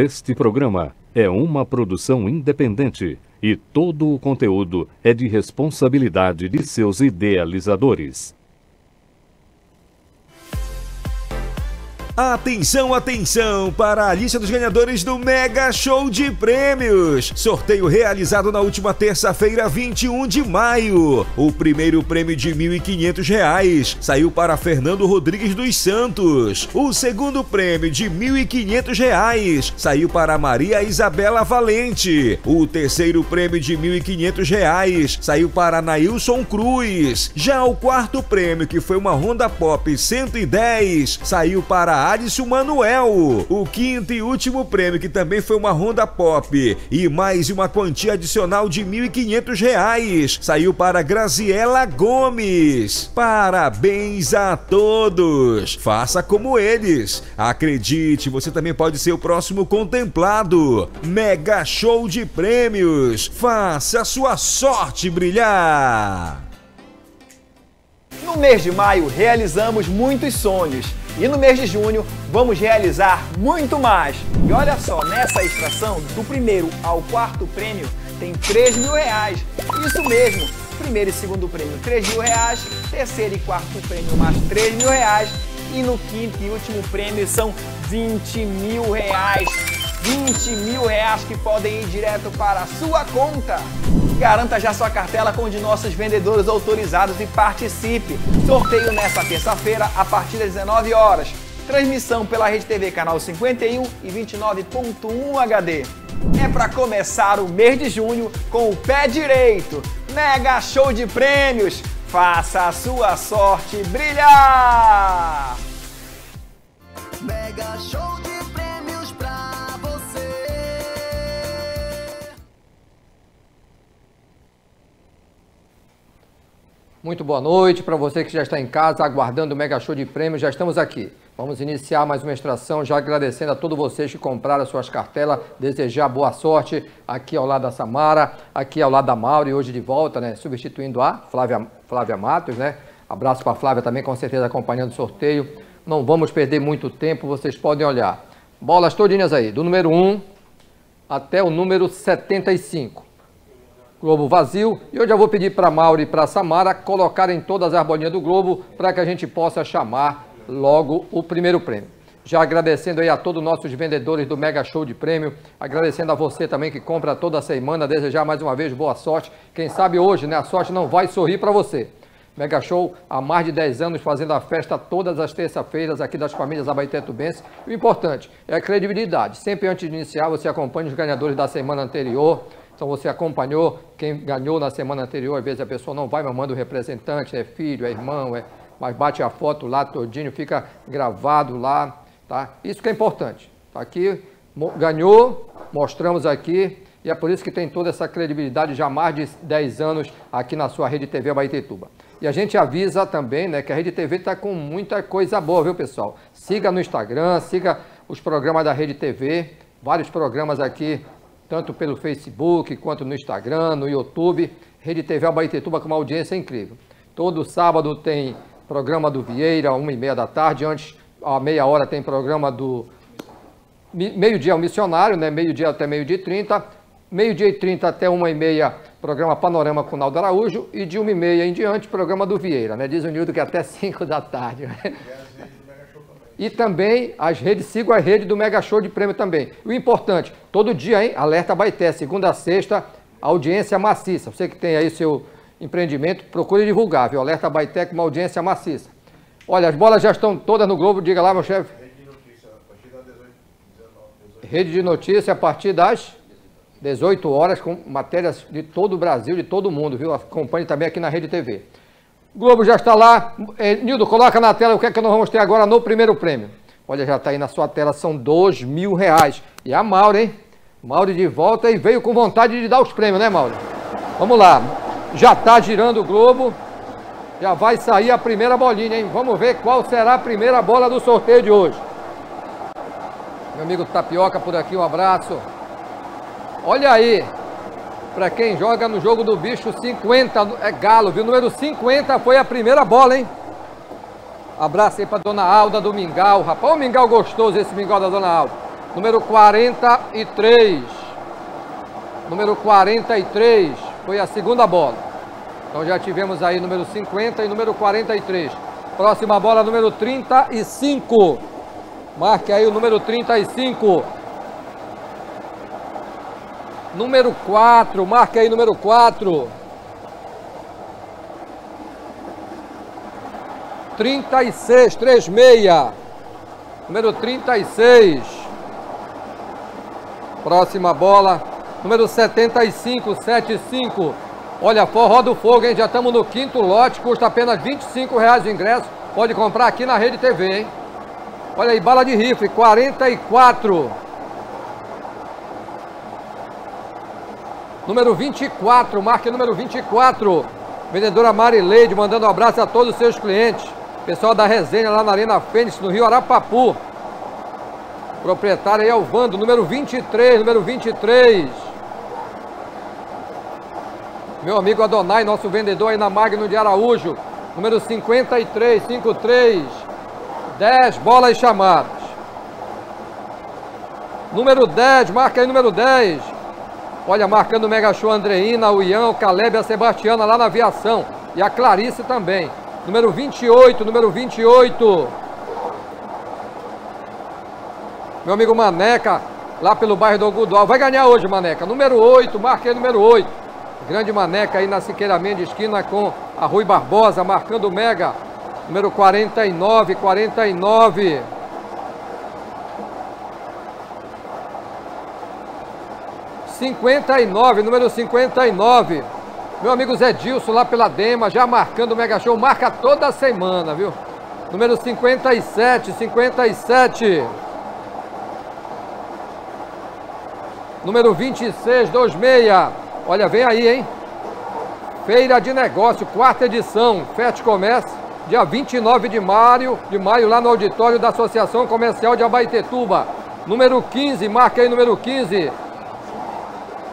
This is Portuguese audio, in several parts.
Este programa é uma produção independente e todo o conteúdo é de responsabilidade de seus idealizadores. Atenção, atenção para a lista dos ganhadores do Mega Show de Prêmios. Sorteio realizado na última terça-feira, 21 de maio. O primeiro prêmio de R$ 1.500 saiu para Fernando Rodrigues dos Santos. O segundo prêmio de R$ 1.500 saiu para Maria Isabela Valente. O terceiro prêmio de R$ 1.500 saiu para Nailson Cruz. Já o quarto prêmio, que foi uma Honda Pop 110, saiu para Alisson Manuel. O quinto e último prêmio, que também foi uma Honda Pop e mais uma quantia adicional de R$ 1.500, saiu para Graziela Gomes. Parabéns a todos! Faça como eles. Acredite, você também pode ser o próximo contemplado. Mega Show de Prêmios. Faça a sua sorte brilhar. No mês de maio, realizamos muitos sonhos. E no mês de junho, vamos realizar muito mais. E olha só, nessa extração, do primeiro ao quarto prêmio, tem 3 mil reais. Isso mesmo, primeiro e segundo prêmio 3 mil reais, terceiro e quarto prêmio mais 3 mil reais e no quinto e último prêmio são 20 mil reais. 20 mil reais que podem ir direto para a sua conta. Garanta já sua cartela com um de nossos vendedores autorizados e participe. Sorteio nesta terça-feira a partir das 19 horas. Transmissão pela Rede TV canal 51 e 29.1 HD. É para começar o mês de junho com o pé direito. Mega show de prêmios. Faça a sua sorte brilhar. Mega show Muito boa noite para você que já está em casa aguardando o Mega Show de Prêmios. Já estamos aqui. Vamos iniciar mais uma extração, já agradecendo a todos vocês que compraram as suas cartelas, desejar boa sorte aqui ao lado da Samara, aqui ao lado da Mauri, hoje de volta, né? Substituindo a Flávia, Flávia Matos, né? Abraço para a Flávia também, com certeza acompanhando o sorteio. Não vamos perder muito tempo, vocês podem olhar. Bolas todinhas aí, do número 1 até o número 75. Globo vazio. E eu já vou pedir para Mauri e para Samara colocarem todas as bolinhas do Globo para que a gente possa chamar logo o primeiro prêmio. Já agradecendo aí a todos os nossos vendedores do Mega Show de Prêmio, agradecendo a você também que compra toda semana, desejar mais uma vez boa sorte. Quem sabe hoje, né, a sorte não vai sorrir para você. Mega Show há mais de 10 anos fazendo a festa todas as terça-feiras aqui das famílias abaitetubenses. O importante é a credibilidade. Sempre antes de iniciar, você acompanha os ganhadores da semana anterior. Então você acompanhou quem ganhou na semana anterior, às vezes a pessoa não vai, mas manda o representante, é filho, é irmão, é, mas bate a foto lá todinho, fica gravado lá, tá? Isso que é importante. Tá aqui, ganhou, mostramos aqui, e é por isso que tem toda essa credibilidade já há mais de 10 anos aqui na sua Rede TV Abaetetuba. E a gente avisa também, né, que a Rede TV está com muita coisa boa, viu, pessoal? Siga no Instagram, siga os programas da Rede TV, vários programas aqui, tanto pelo Facebook, quanto no Instagram, no YouTube. Rede TV Abaetetuba com uma audiência incrível. Todo sábado tem programa do Vieira, uma e meia da tarde. Antes, a meia hora, tem programa do meio-dia ao missionário, né? Meio-dia até meio-dia e trinta. Meio-dia e trinta até uma e meia, programa Panorama com Naldo Araújo. E de uma e meia em diante, programa do Vieira, né? Diz o Nildo que é até cinco da tarde. E também as redes, sigo a rede do Mega Show de prêmio também. O importante, todo dia, hein? Alerta Baité, segunda a sexta, audiência maciça. Você que tem aí seu empreendimento, procure divulgar, viu? Alerta Baité com uma audiência maciça. Olha, as bolas já estão todas no Globo, diga lá, meu chefe. Rede de notícia a partir das 18 horas, com matérias de todo o Brasil, de todo o mundo, viu? Acompanhe também aqui na Rede TV. Globo já está lá. Eh, Nildo, coloca na tela o que é que nós vamos ter agora no primeiro prêmio. Olha, já está aí na sua tela, são dois mil reais. E a Mauro, hein? Mauro de volta e veio com vontade de dar os prêmios, né, Mauro? Vamos lá. Já está girando o Globo. Já vai sair a primeira bolinha, hein? Vamos ver qual será a primeira bola do sorteio de hoje. Meu amigo Tapioca por aqui, um abraço. Olha aí, para quem joga no jogo do bicho, 50 é galo, viu? Número 50 foi a primeira bola, hein? Abraço aí pra dona Alda do Mingau. Rapaz, o mingau gostoso esse mingau da dona Alda. Número 43. Número 43 foi a segunda bola. Então já tivemos aí número 50 e número 43. Próxima bola, número 35. Marque aí o número 35. Número 4, marque aí número 4. 36, 36. Número 36. Próxima bola, número 75, 75. Olha, forró do fogo, hein? Já estamos no quinto lote, custa apenas 25 reais o ingresso. Pode comprar aqui na Rede TV, hein? Olha aí, bala de rifle, 44. Número 24, marca número 24. Vendedora Marileide, mandando um abraço a todos os seus clientes. Pessoal da resenha lá na Arena Fênix, no Rio Arapapu. Proprietário aí é o Vando, número 23, número 23. Meu amigo Adonai, nosso vendedor aí na Magno de Araújo, número 53, 53. 10 bolas chamadas. Número 10, marca aí número 10. Olha, marcando o Mega Show Andreina, o Ian, o Caleb a Sebastiana lá na aviação. E a Clarice também. Número 28, número 28. Meu amigo Maneca, lá pelo bairro do Algodual. Vai ganhar hoje, Maneca. Número 8, marquei número 8. Grande Maneca aí na Siqueira Mendes, esquina com a Rui Barbosa, marcando o Mega. Número 49, 49. Cinquenta e nove, número 59. Meu amigo Zé Dilson lá pela Dema, já marcando o Mega Show, marca toda semana, viu? Número 57, 57. número 26, 26. Olha, vem aí, hein? Feira de Negócio, quarta edição, FET Comércio, dia 29 de maio, de maio, lá no auditório da Associação Comercial de Abaetetuba. Número 15, marca aí número 15.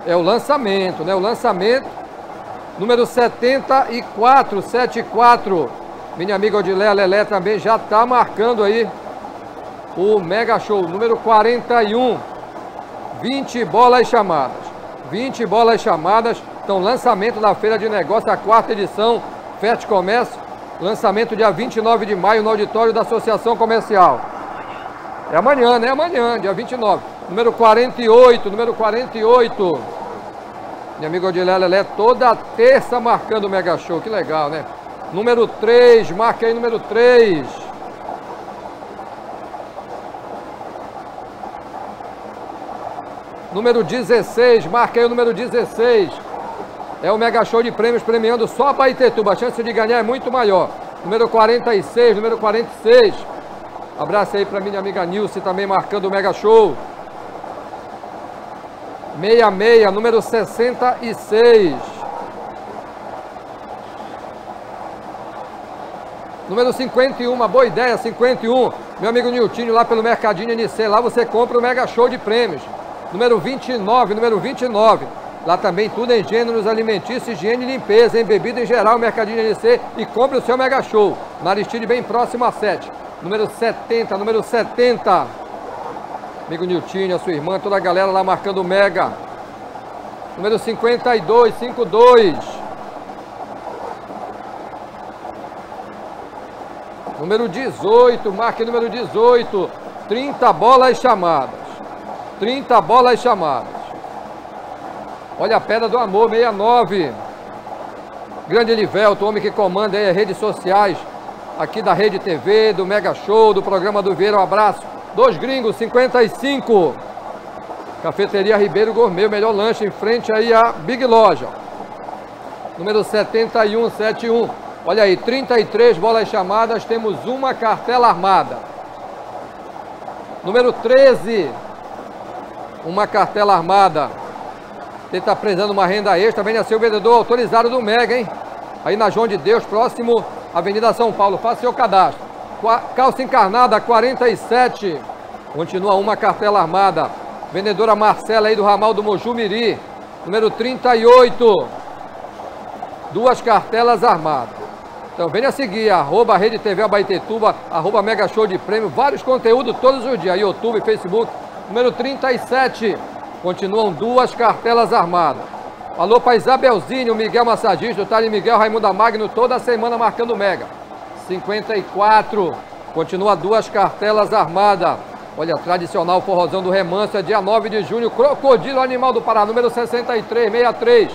É o lançamento, né? O lançamento. Número 74, 74. Minha amiga Odilé Lelé também já está marcando aí o Mega Show. Número 41. 20 bolas chamadas. 20 bolas chamadas. Então, lançamento da Feira de Negócio, a quarta edição, Fete Comércio. Lançamento dia 29 de maio no auditório da Associação Comercial. É amanhã, né? Amanhã, dia 29. Número 48, número 48. Minha amiga Odilé Lelé, toda terça marcando o Mega Show. Que legal, né? Número 3, marca aí número 3. Número 16, marca aí o número 16. É o Mega Show de prêmios premiando só a Baitetuba. A chance de ganhar é muito maior. Número 46, número 46. Abraço aí para minha amiga Nilce também marcando o Mega Show. 66, número 66. Número 51, boa ideia, 51. Meu amigo Niltinho lá pelo Mercadinho NC, lá você compra o Mega Show de prêmios. Número 29, número 29. Lá também tudo em gêneros alimentícios, higiene e limpeza, em bebida em geral, Mercadinho NC e compre o seu Mega Show. Na Aristide bem próximo a 7. Número 70, número 70. Amigo Niltinho, a sua irmã, toda a galera lá marcando o Mega. Número 52, 52. Número 18, marque número 18. 30 bolas chamadas. 30 bolas chamadas. Olha a pedra do amor, 69. Grande Elivelto, homem que comanda aí as redes sociais, aqui da Rede TV, do Mega Show, do programa do Vieira, um abraço. Dois gringos, 55. Cafeteria Ribeiro Gourmet, melhor lanche em frente aí à Big Loja. Número 7171. Olha aí, 33 bolas chamadas, temos uma cartela armada. Número 13. Uma cartela armada. Ele está precisando uma renda extra, venha ser o vendedor autorizado do Mega, hein? Aí na João de Deus, próximo Avenida São Paulo. Faça seu cadastro. Calça encarnada, 47. Continua uma cartela armada. Vendedora Marcela aí do ramal do Mojumiri. Número 38. Duas cartelas armadas. Então venha seguir, arroba Rede TV Abaetetuba, arroba Mega Show de Prêmio, vários conteúdos todos os dias, YouTube, Facebook, Número 37. Continuam duas cartelas armadas. Alô para Isabelzinho, Miguel Massagista, o Tali Miguel, Raimundo Magno, toda semana marcando mega. 54. Continua duas cartelas armadas. Olha, tradicional forrozão do remanso, é dia 9 de junho, Crocodilo Animal do Pará, número 63, 63.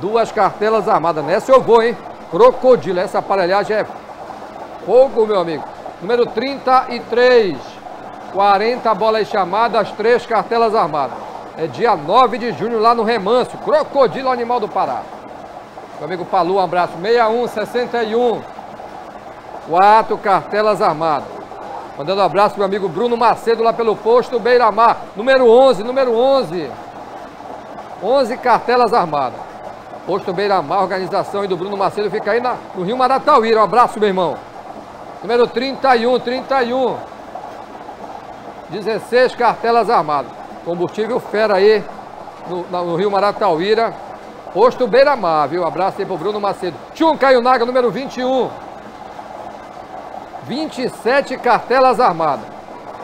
Duas cartelas armadas. Nessa eu vou, hein? Crocodilo, essa aparelhagem é fogo, meu amigo. Número 33. 40 bolas chamadas, três cartelas armadas. É dia 9 de junho lá no Remanso, Crocodilo Animal do Pará. Meu amigo Palu, um abraço. 61, 61. Quatro cartelas armadas. Mandando um abraço pro meu amigo Bruno Macedo lá pelo posto Beira-Mar. Número 11, número 11. 11 cartelas armadas. Posto Beira-Mar, organização aí do Bruno Macedo, fica aí na, no Rio Maratauíra. Um abraço, meu irmão. Número 31, 31. 16 cartelas armadas. Combustível fera aí no, no Rio Maratauíra. Posto Beira-Mar, viu? Um abraço aí pro Bruno Macedo. Tchum Caio Naga, número 21. 27 cartelas armadas.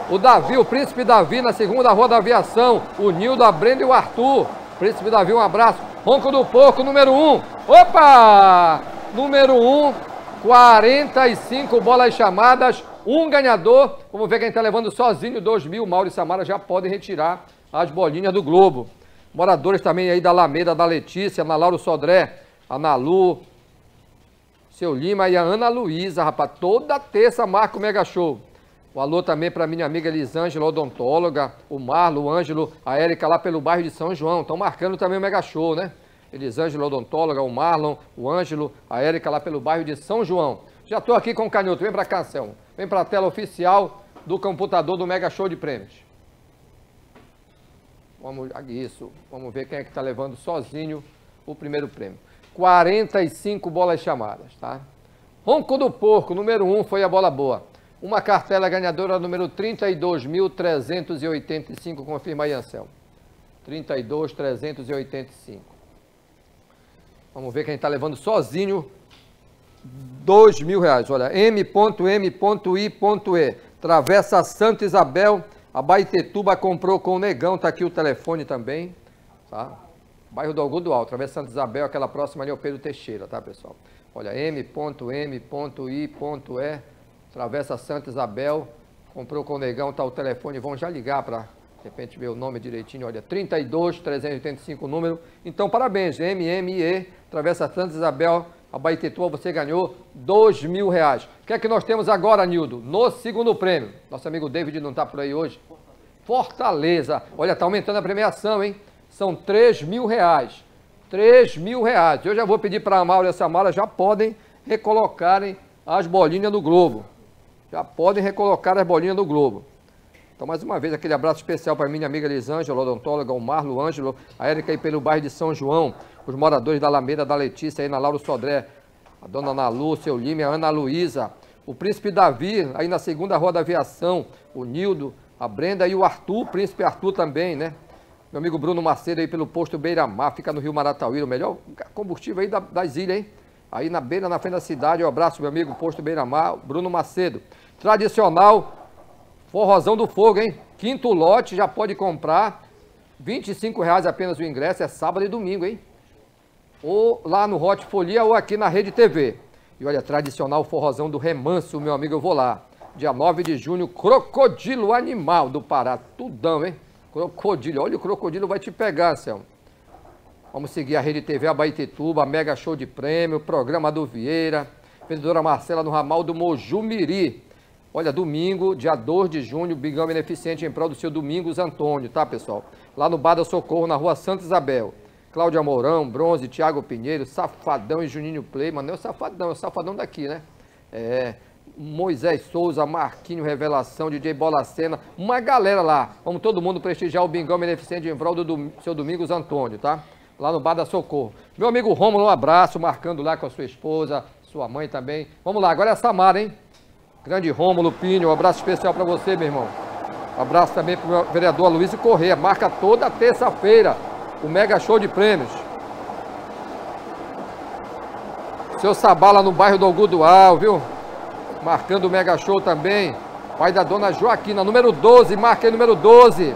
O Davi, o Príncipe Davi, na segunda rua da aviação. O Nildo, a Brenda e o Arthur. Príncipe Davi, um abraço. Ronco do Porco, número 1. Opa! Número 1, 45 bolas chamadas, um ganhador. Vamos ver quem está levando sozinho 2 mil. Mauro e Samara já podem retirar as bolinhas do Globo. Moradores também aí da Alameda, da Letícia, Ana Laura Sodré, a Nalu, seu Lima e a Ana Luísa, rapaz. Toda terça marca o Mega Show. O alô também para minha amiga Elisângela, odontóloga, o Marlo, o Ângelo, a Érica lá pelo bairro de São João. Estão marcando também o Mega Show, né? Elisângela, odontóloga, o Marlon, o Ângelo, a Érica lá pelo bairro de São João. Já estou aqui com o Canhoto. Vem para cá, Anselmo. Vem para a tela oficial do computador do Mega Show de Prêmios. Vamos, isso. Vamos ver quem é que está levando sozinho o primeiro prêmio. 45 bolas chamadas, tá? Ronco do Porco, número 1, foi a bola boa. Uma cartela ganhadora número 32.385, confirma aí, Anselmo. 32.385. Vamos ver quem está levando sozinho dois mil reais. Olha, M.M.I.E. Travessa Santa Isabel, a Baitetuba comprou com o Negão, tá aqui o telefone também, tá? Bairro do Algodo Alto, Travessa Santa Isabel, aquela próxima ali é o Pedro Teixeira, tá, pessoal? Olha, M.M.I.E. Travessa Santa Isabel, comprou com o Negão, tá o telefone, vão já ligar para de repente ver o nome direitinho, olha, 32 385 número. Então, parabéns, MME, Travessa Santa Isabel, a Baitetua, você ganhou dois mil reais. O que é que nós temos agora, Nildo? No segundo prêmio. Nosso amigo David não está por aí hoje. Fortaleza. Olha, está aumentando a premiação, hein? São três mil reais. Três mil reais. Eu já vou pedir para a Maura e a Samara, já podem recolocarem as bolinhas do Globo. Já podem recolocar as bolinhas do Globo. Então, mais uma vez, aquele abraço especial para minha amiga Elisângela, odontóloga, o Marlo Ângelo, a Érica aí pelo bairro de São João, os moradores da Alameda, da Letícia, aí na Lauro Sodré, a dona Ana Lu, seu Lime, a Ana Luísa, o príncipe Davi, aí na segunda rua da aviação, o Nildo, a Brenda e o Arthur, o príncipe Arthur também, né? Meu amigo Bruno Macedo aí pelo posto Beira-Mar, fica no Rio Maratauíra, o melhor combustível aí das ilhas, hein? Aí na beira, na frente da cidade, um abraço, meu amigo, posto Beira-Mar, Bruno Macedo. Tradicional Forrozão do Fogo, hein? Quinto lote, já pode comprar. R$ reais apenas o ingresso, é sábado e domingo, hein? Ou lá no Hot Folia ou aqui na Rede TV. E olha, tradicional forrozão do Remanso, meu amigo, eu vou lá. Dia 9 de junho, Crocodilo Animal do Pará. Tudão, hein? Crocodilo, olha o crocodilo vai te pegar, Selma. Vamos seguir a Rede TV Abaitetuba, Mega Show de Prêmio, Programa do Vieira, Vendedora Marcela no ramal do Mojumiri. Olha, domingo, dia 2 de junho, Bigão Beneficente em prol do seu Domingos Antônio, tá, pessoal? Lá no Bar da Socorro, na rua Santa Isabel. Cláudia Mourão, Bronze, Tiago Pinheiro, Safadão e Juninho Play. Mano, não é o Safadão, é o Safadão daqui, né? É, Moisés Souza, Marquinho Revelação, DJ Bola Cena, uma galera lá. Vamos todo mundo prestigiar o Bingão Beneficente em prol do, seu Domingos Antônio, tá? Lá no Bar da Socorro. Meu amigo Romulo, um abraço, marcando lá com a sua esposa, sua mãe também. Vamos lá, agora é a Samara, hein? Grande Rômulo Pinho, um abraço especial para você, meu irmão. Um abraço também para o vereador Luiz Corrêa. Marca toda terça-feira o mega show de prêmios. Seu Sabala no bairro do Algodual, viu? Marcando o mega show também. Pai da dona Joaquina, número 12, marca aí número 12.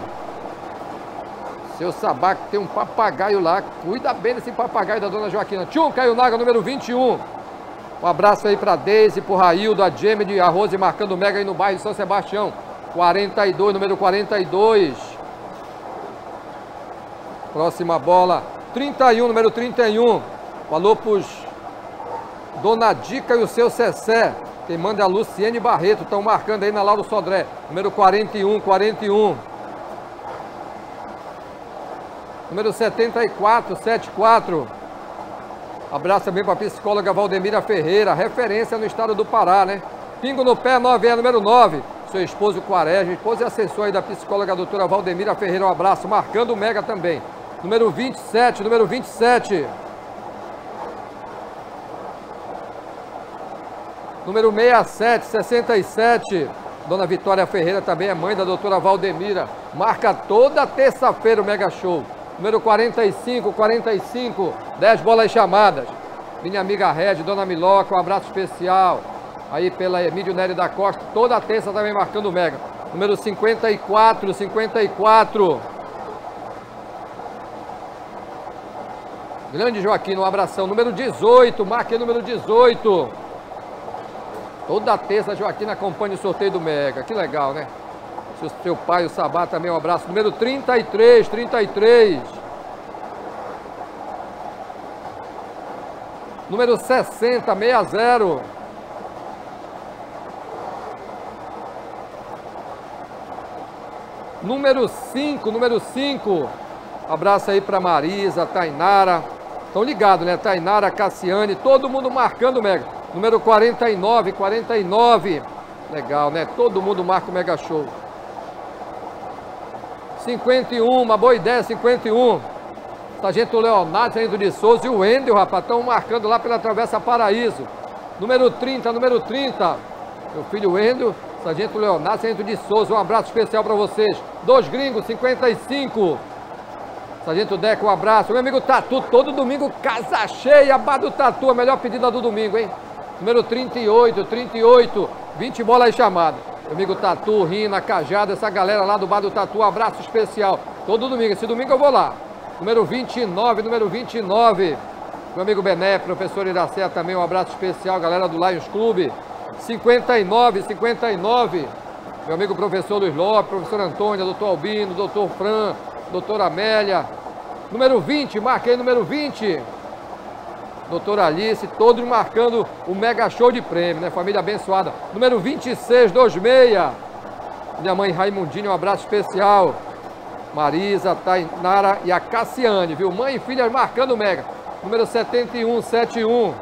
Seu Sabac tem um papagaio lá. Cuida bem desse papagaio da dona Joaquina. Tchum, Caio Naga, número 21. Um abraço aí pra Deise, pro Raildo, a Jamie de Arroz e marcando mega aí no bairro de São Sebastião. 42, número 42. Próxima bola. 31, número 31. Falou pros Dona Dica e o seu Cessé. Quem manda é a Luciene Barreto. Estão marcando aí na Lauro Sodré. Número 41, 41. Número 74, 74. Abraço também para a psicóloga Valdemira Ferreira, referência no estado do Pará, né? Pingo no pé, 9 é número 9. Seu esposo Quaresma, esposa e assessor aí da psicóloga doutora Valdemira Ferreira, um abraço, marcando o Mega também. Número 27, número 27. Número 67, 67. Dona Vitória Ferreira também é mãe da doutora Valdemira. Marca toda terça-feira o Mega Show número 45, 45, 10 bolas chamadas. Minha amiga Red, Dona Miloca, um abraço especial. Aí pela Emílio Nery da Costa, toda terça também marcando o Mega. Número 54, 54. Grande Joaquim, um abração. Número 18, marque número 18. Toda terça Joaquim acompanha o sorteio do Mega. Que legal, né? Seu, seu pai, o Sabá, também um abraço. Número 33, 33. Número 60, 60. Número 5, número 5. Abraço aí para Marisa, Tainara. Estão ligados, né? Tainara, Cassiane, todo mundo marcando o Mega. Número 49, 49. Legal, né? Todo mundo marca o Mega Show. 51, uma boa ideia, 51. Sargento Leonardo saindo de Souza e o Wendel, rapaz, estão marcando lá pela Travessa Paraíso. Número 30, número 30. Meu filho Wendel, Sargento Leonardo saindo de Souza, um abraço especial para vocês. Dois gringos, 55. Sargento Deco, um abraço. Meu amigo Tatu, todo domingo, casa cheia, bar do Tatu, a melhor pedida do domingo, hein? Número 38, 38, 20 bolas chamadas. Meu amigo Tatu, Rina, Cajada, essa galera lá do bar do Tatu, abraço especial. Todo domingo, esse domingo eu vou lá. Número 29, número 29. Meu amigo Bené, professor Iracé também, um abraço especial, galera do Lions Clube. 59, 59. Meu amigo professor Luiz Lopes, professor Antônio, doutor Albino, doutor Fran, doutora Amélia. Número 20, marquei número 20 doutora Alice, todos marcando o mega show de prêmio, né? Família abençoada. Número 2626. Minha mãe Raimundinho, um abraço especial. Marisa, Tainara e a Cassiane, viu? Mãe e filha marcando o mega. Número 7171.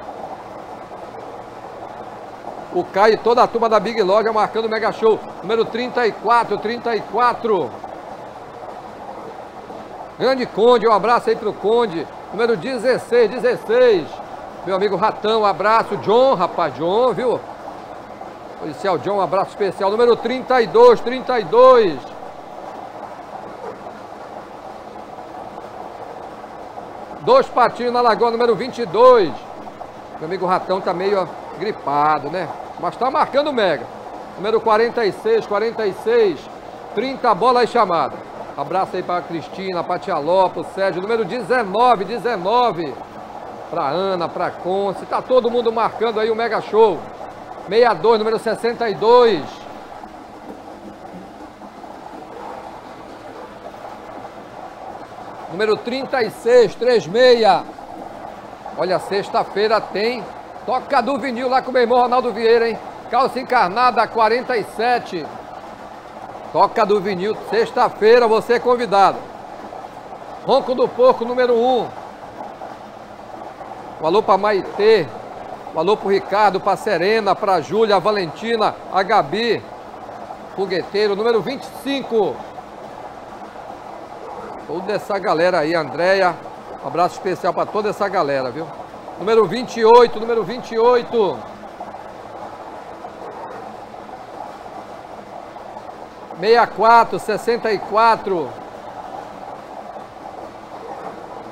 O Caio e toda a turma da Big Loja marcando o mega show. Número 34, 34. Grande Conde, um abraço aí pro Conde. Número 16, 16. Meu amigo Ratão, um abraço. John, rapaz, John, viu? Policial John, um abraço especial. Número 32, 32. Dois patinhos na lagoa, número 22. Meu amigo Ratão tá meio gripado, né? Mas tá marcando mega. Número 46, 46. 30 bolas chamadas. Abraço aí para Cristina, para Tia Lopes, Sérgio. Número 19, 19 para Ana, para Conce, tá todo mundo marcando aí o Mega Show. 62, número 62. Número 36, 36. Olha, sexta-feira tem Toca do Vinil lá com o meu irmão Ronaldo Vieira, hein? Calça encarnada 47. Toca do Vinil, sexta-feira você é convidado. Ronco do Porco número 1. Um alô para Maitê. Alô para Ricardo, para Serena, para Júlia, a Valentina, a Gabi. Fogueteiro, número 25. Toda essa galera aí, Andréia. Um abraço especial para toda essa galera, viu? Número 28, número 28. Meia quatro, sessenta e quatro.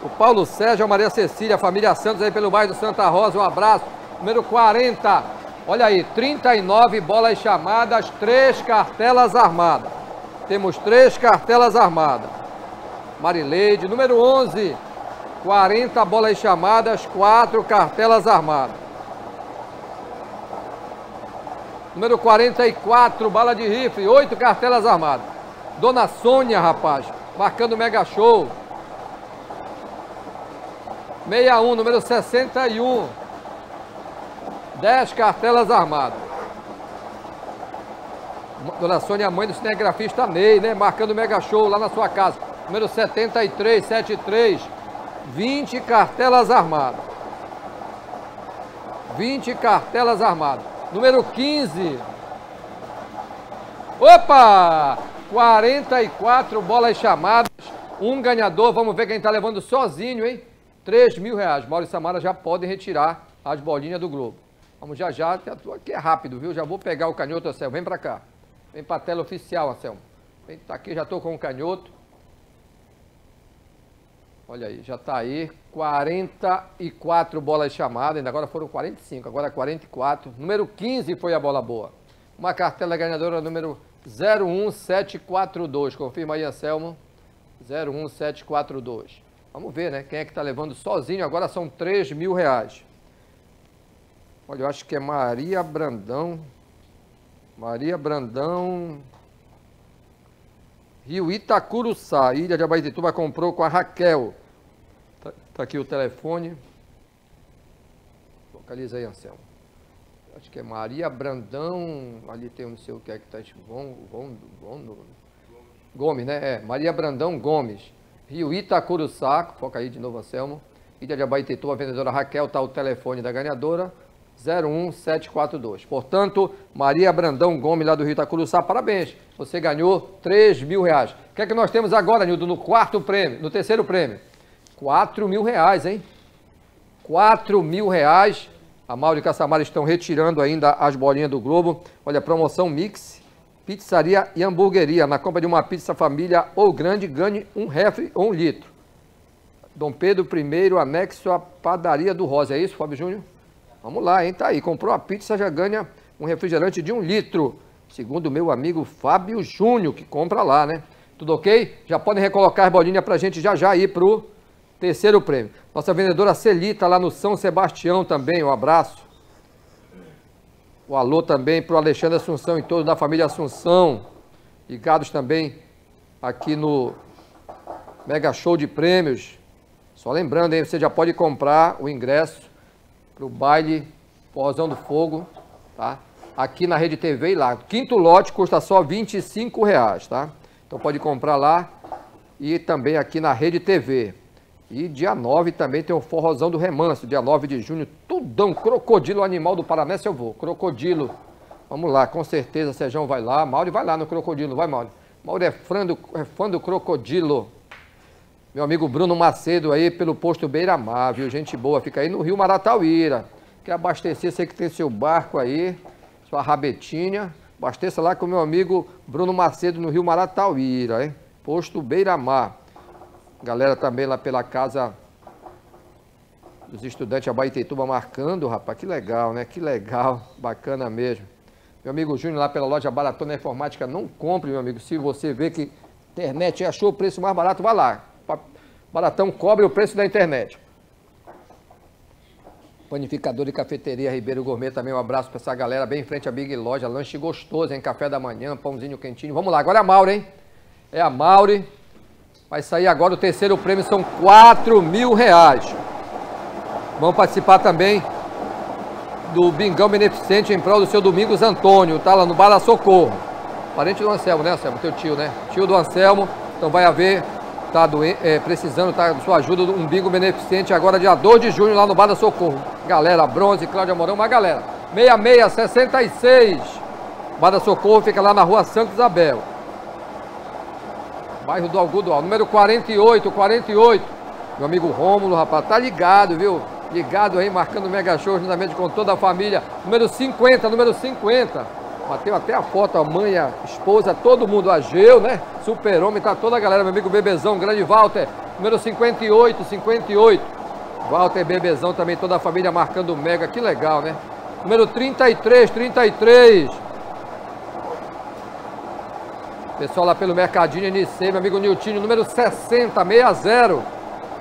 O Paulo Sérgio, a Maria Cecília, a família Santos aí pelo bairro do Santa Rosa, um abraço. Número 40, Olha aí, 39 bolas chamadas, três cartelas armadas. Temos três cartelas armadas. Marileide, número 11, 40 bolas chamadas, quatro cartelas armadas. Número 44, bala de rifle, oito cartelas armadas. Dona Sônia, rapaz, marcando mega show. 61, número 61. 10 cartelas armadas. Dona Sônia, mãe do cinegrafista Ney, né? Marcando mega show lá na sua casa. Número 73, 73. 20 cartelas armadas. 20 cartelas armadas. Número 15. Opa! 44 bolas chamadas. Um ganhador. Vamos ver quem está levando sozinho, hein? 3 mil reais. Maurício Samara já pode retirar as bolinhas do Globo. Vamos já já, aqui é rápido, viu? Já vou pegar o canhoto, Anselmo. Vem para cá. Vem para a tela oficial, Anselmo. Vem, tá aqui, já estou com o canhoto. Olha aí, já está aí. 44 bolas chamadas, ainda agora foram 45, agora 44. Número 15 foi a bola boa. Uma cartela ganhadora número 01742. Confirma aí, Anselmo. 01742. Vamos ver, né? Quem é que está levando sozinho? Agora são 3 mil reais. Olha, eu acho que é Maria Brandão. Maria Brandão. Rio Itacuruçá, Ilha de Abaitetuba, comprou com a Raquel. Tá, tá, aqui o telefone. Localiza aí, Anselmo. Acho que é Maria Brandão. Ali tem um não sei o que é que está. Von, Von, Gomes, né? É, Maria Brandão Gomes. Rio Itacuruçá, foca aí de novo, Anselmo. Ilha de Abaitetuba, a vendedora Raquel, tá o telefone da ganhadora. 01742. Portanto, Maria Brandão Gomes, lá do Rio Itacuruçá, parabéns. Você ganhou 3 mil reais. O que é que nós temos agora, Nildo, no quarto prêmio, no terceiro prêmio? 4 mil reais, hein? 4 mil reais. A Mauro e Caçamara estão retirando ainda as bolinhas do Globo. Olha, promoção Mix, pizzaria e hamburgueria. Na compra de uma pizza família ou grande, ganhe um refri ou um litro. Dom Pedro I, anexo à padaria do Rosa. É isso, Fábio Júnior? Vamos lá, hein? Tá aí. Comprou a pizza, já ganha um refrigerante de um litro. Segundo o meu amigo Fábio Júnior, que compra lá, né? Tudo ok? Já podem recolocar as bolinhas pra gente já já ir pro terceiro prêmio. Nossa vendedora Celita lá no São Sebastião também, um abraço. O alô também pro Alexandre Assunção e todos da família Assunção. Ligados também aqui no Mega Show de Prêmios. Só lembrando, hein, você já pode comprar o ingresso para o baile Porrozão do Fogo, tá? Aqui na Rede TV e lá. Quinto lote custa só 25 reais, tá? Então pode comprar lá e também aqui na Rede TV. E dia 9 também tem o Forrozão do Remanso, dia 9 de junho, tudão, crocodilo animal do Paraná, se eu vou, crocodilo. Vamos lá, com certeza, Sejão vai lá, Mauro vai lá no crocodilo, vai Mauro. Mauro é fã do, é fã do crocodilo. Meu amigo Bruno Macedo aí pelo posto Beira Mar, viu? Gente boa, fica aí no Rio Maratauíra. Quer abastecer, sei que tem seu barco aí, sua rabetinha. Abasteça lá com o meu amigo Bruno Macedo no Rio Maratauíra, hein? Posto Beira Mar. Galera também lá pela casa dos estudantes Abaitetuba marcando, rapaz. Que legal, né? Que legal, bacana mesmo. Meu amigo Júnior lá pela loja Baratona Informática, não compre, meu amigo. Se você vê que internet achou o preço mais barato, vá lá. Baratão cobre o preço da internet. Panificador e cafeteria Ribeiro Gourmet também um abraço para essa galera bem em frente à Big Loja, lanche gostoso, hein? Café da manhã, pãozinho quentinho. Vamos lá, agora é a Maure, hein? É a Maure. Vai sair agora o terceiro prêmio, são 4 mil reais. Vamos participar também do Bingão Beneficente em prol do seu Domingos Antônio, tá lá no Bala Socorro. Parente do Anselmo, né, Anselmo? Teu tio, né? Tio do Anselmo. Então vai haver está é, precisando tá, da sua ajuda, um bingo beneficente agora dia 2 de junho lá no Bada Socorro. Galera, Bronze, Cláudia Morão, uma galera. 6666. Bada Socorro fica lá na rua Santo Isabel. Bairro do Algodoal. Número 48, 48. Meu amigo Rômulo, rapaz, tá ligado, viu? Ligado aí, marcando Mega Show juntamente com toda a família. Número 50, número 50. Bateu até a foto, a mãe, a esposa, todo mundo, a Geu, né? Super-homem, tá toda a galera, meu amigo Bebezão, grande Walter, número 58, 58. Walter Bebezão também, toda a família marcando o Mega, que legal, né? Número 33, 33. Pessoal lá pelo Mercadinho NC, meu amigo Niltinho, número 60, 60.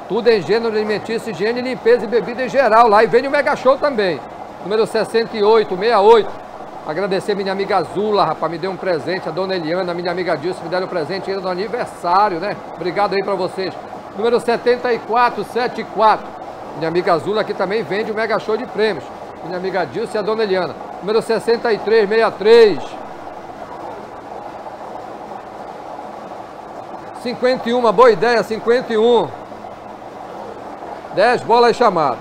Tudo em gênero alimentício, higiene, limpeza e bebida em geral lá. E vem o Mega Show também. Número 68, 68. Agradecer minha amiga Azula, rapaz, me deu um presente. A dona Eliana, minha amiga Dilson, me deram um presente ainda no aniversário, né? Obrigado aí pra vocês. Número 74, 74. Minha amiga Azula aqui também vende o Mega Show de prêmios. Minha amiga Dilson e a dona Eliana. Número 63, 63. 51, boa ideia, 51. 10 bolas chamadas.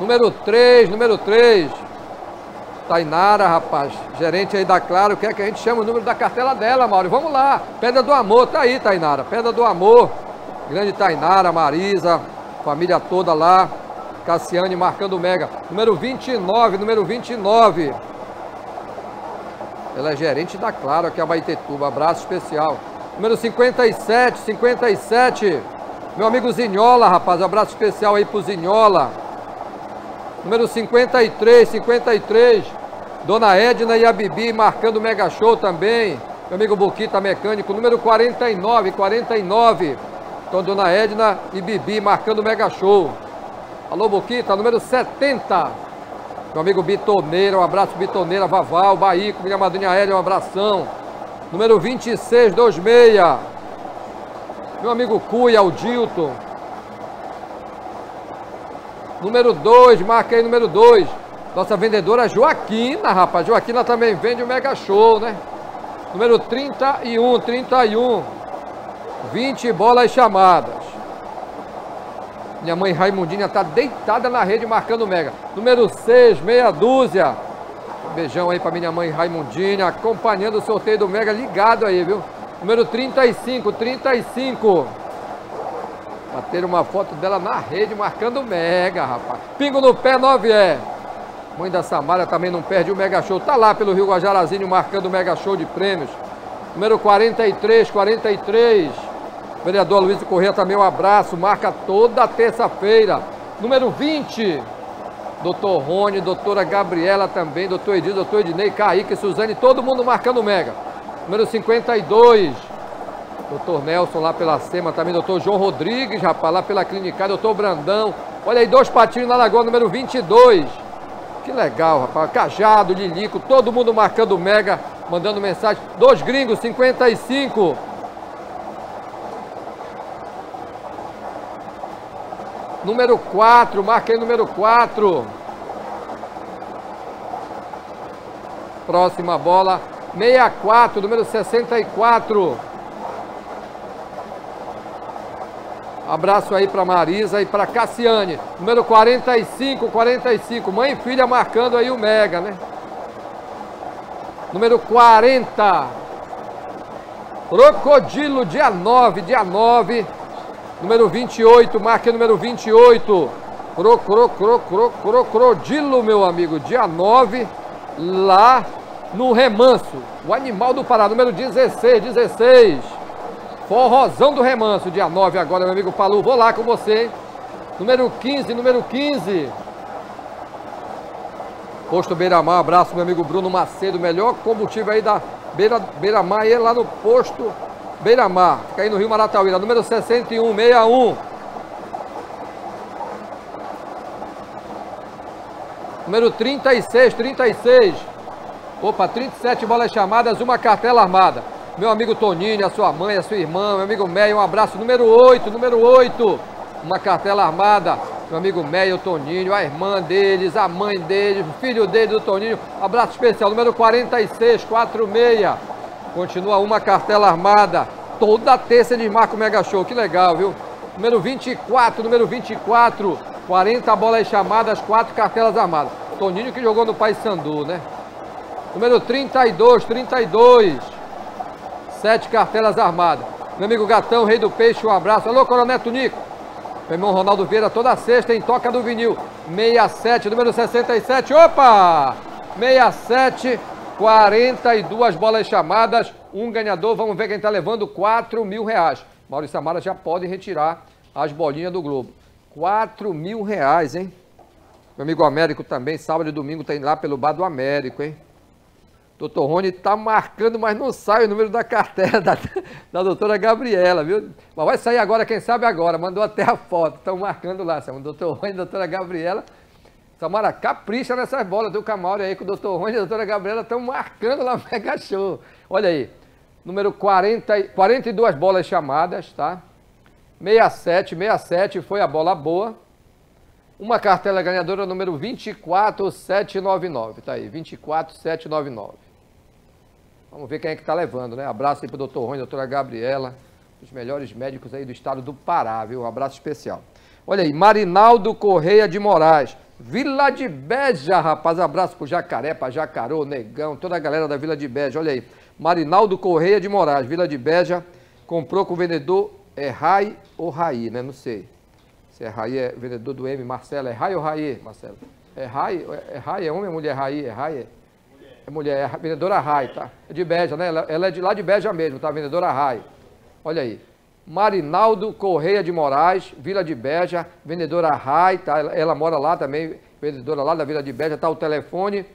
Número 3, número 3. Tainara, rapaz, gerente aí da Claro, quer que a gente chame o número da cartela dela, Mauro? Vamos lá, Pedra do Amor, tá aí, Tainara, Pedra do Amor. Grande Tainara, Marisa, família toda lá. Cassiane marcando o Mega. Número 29, número 29. Ela é gerente da Claro aqui a Baitetuba. Abraço especial. Número 57, 57. Meu amigo Zinhola, rapaz. Abraço especial aí pro Zinhola. Número 53, 53. Dona Edna e a Bibi marcando o Mega Show também. Meu amigo Buquita Mecânico. Número 49, 49. Então, Dona Edna e Bibi marcando o Mega Show. Alô, Buquita. Número 70. Meu amigo Bitoneira, um abraço Bitoneira, Vaval, Baíco, minha madrinha aérea, um abração. Número 2626. Meu amigo Cuia, o Dilton. Número 2, marca aí número 2. Nossa vendedora Joaquina, rapaz. Joaquina também vende o Mega Show, né? Número 31, 31. 20 bolas chamadas. Minha mãe Raimundinha está deitada na rede marcando o Mega. Número 6, meia dúzia. Um beijão aí para minha mãe Raimundinha, acompanhando o sorteio do Mega, ligado aí, viu? Número 35, 35. Bateram uma foto dela na rede marcando o Mega, rapaz. Pingo no pé, 9 é. Mãe da Samara também não perde o Mega Show. Tá lá pelo Rio Guajarazinho marcando o Mega Show de prêmios. Número 43, 43. Vereador Luiz Corrêa também um abraço, marca toda terça-feira. Número 20, doutor Rony, doutora Gabriela também, doutor Edil, doutor Ednei, Kaique, Suzane, todo mundo marcando mega. Número 52, doutor Nelson lá pela SEMA também, doutor João Rodrigues, rapaz, lá pela Clínica, doutor Brandão. Olha aí, dois patinhos na Lagoa, número 22. Que legal, rapaz. Cajado, Lilico, todo mundo marcando mega, mandando mensagem. Dois gringos, 55. Número 4, marquei número 4. Próxima bola, 64, número 64. Abraço aí para Marisa e para Cassiane. Número 45, 45. Mãe e filha marcando aí o Mega, né? Número 40. Crocodilo, dia 9, dia 9 número 28, marca número 28. Cro, cro, cro, cro, crocodilo, meu amigo, dia 9, lá no Remanso. O animal do Pará, número 16, 16. Forrozão do Remanso, dia 9 agora, meu amigo Palu. Vou lá com você. Número 15, número 15. Posto Beira-Mar, abraço meu amigo Bruno Macedo, melhor combustível aí da Beira, Beira-Mar, e lá no posto Beira-Mar, fica aí no Rio Maratauíra, número 6161. Número 36, 36. Opa, 37 bolas chamadas, uma cartela armada. Meu amigo Toninho, a sua mãe, a sua irmã, meu amigo Meio, um abraço. Número 8, número 8. Uma cartela armada. Meu amigo Meio, Toninho, a irmã deles, a mãe deles, o filho dele do Toninho. Abraço especial. Número 46, 46. Continua uma cartela armada. Toda terça eles marcam o Mega Show. Que legal, viu? Número 24, número 24. 40 bolas chamadas, 4 cartelas armadas. Toninho que jogou no Paysandu, né? Número 32, 32. 7 cartelas armadas. Meu amigo Gatão, Rei do Peixe, um abraço. Alô, Coronel Tunico. Meu irmão Ronaldo Vieira, toda sexta em Toca do Vinil. 67, número 67. Opa! 67. 42 bolas chamadas, um ganhador. Vamos ver quem está levando 4 mil reais. Maurício Amara já pode retirar as bolinhas do Globo. 4 mil reais, hein? Meu amigo Américo também, sábado e domingo tem lá pelo bar do Américo, hein? Doutor Rony está marcando, mas não sai o número da carteira da, da doutora Gabriela, viu? Mas vai sair agora, quem sabe agora. Mandou até a foto. Estão marcando lá, Samuel. Doutor Rony e doutora Gabriela. Samara, capricha nessas bolas do Camauri aí, que o doutor Rony e a doutora Gabriela estão marcando lá Mega Show. Olha aí. Número 40, 42 bolas chamadas, tá? 67, 67 foi a bola boa. Uma cartela ganhadora número 24799, tá aí, 24799. Vamos ver quem é que tá levando, né? Abraço aí pro doutor Rony, doutora Gabriela, os melhores médicos aí do estado do Pará, viu? Um abraço especial. Olha aí, Marinaldo Correia de Moraes, Vila de Beja, rapaz, abraço pro Jacaré, pra Jacarô, Negão, toda a galera da Vila de Beja, olha aí. Marinaldo Correia de Moraes, Vila de Beja, comprou com o vendedor, é Rai ou Raí, né? Não sei. Se é Raí, é vendedor do M, Marcelo, é Rai ou Raí, Marcelo? É Rai, é Rai, é homem ou mulher Raí? É Rai, é? É mulher, é vendedora Rai, tá? É de Beja, né? Ela, ela é de lá de Beja mesmo, tá? Vendedora Rai. Olha aí. Marinaldo Correia de Moraes, Vila de Beja, vendedora Rai, tá? Ela, ela mora lá também, vendedora lá da Vila de Beja, tá o telefone,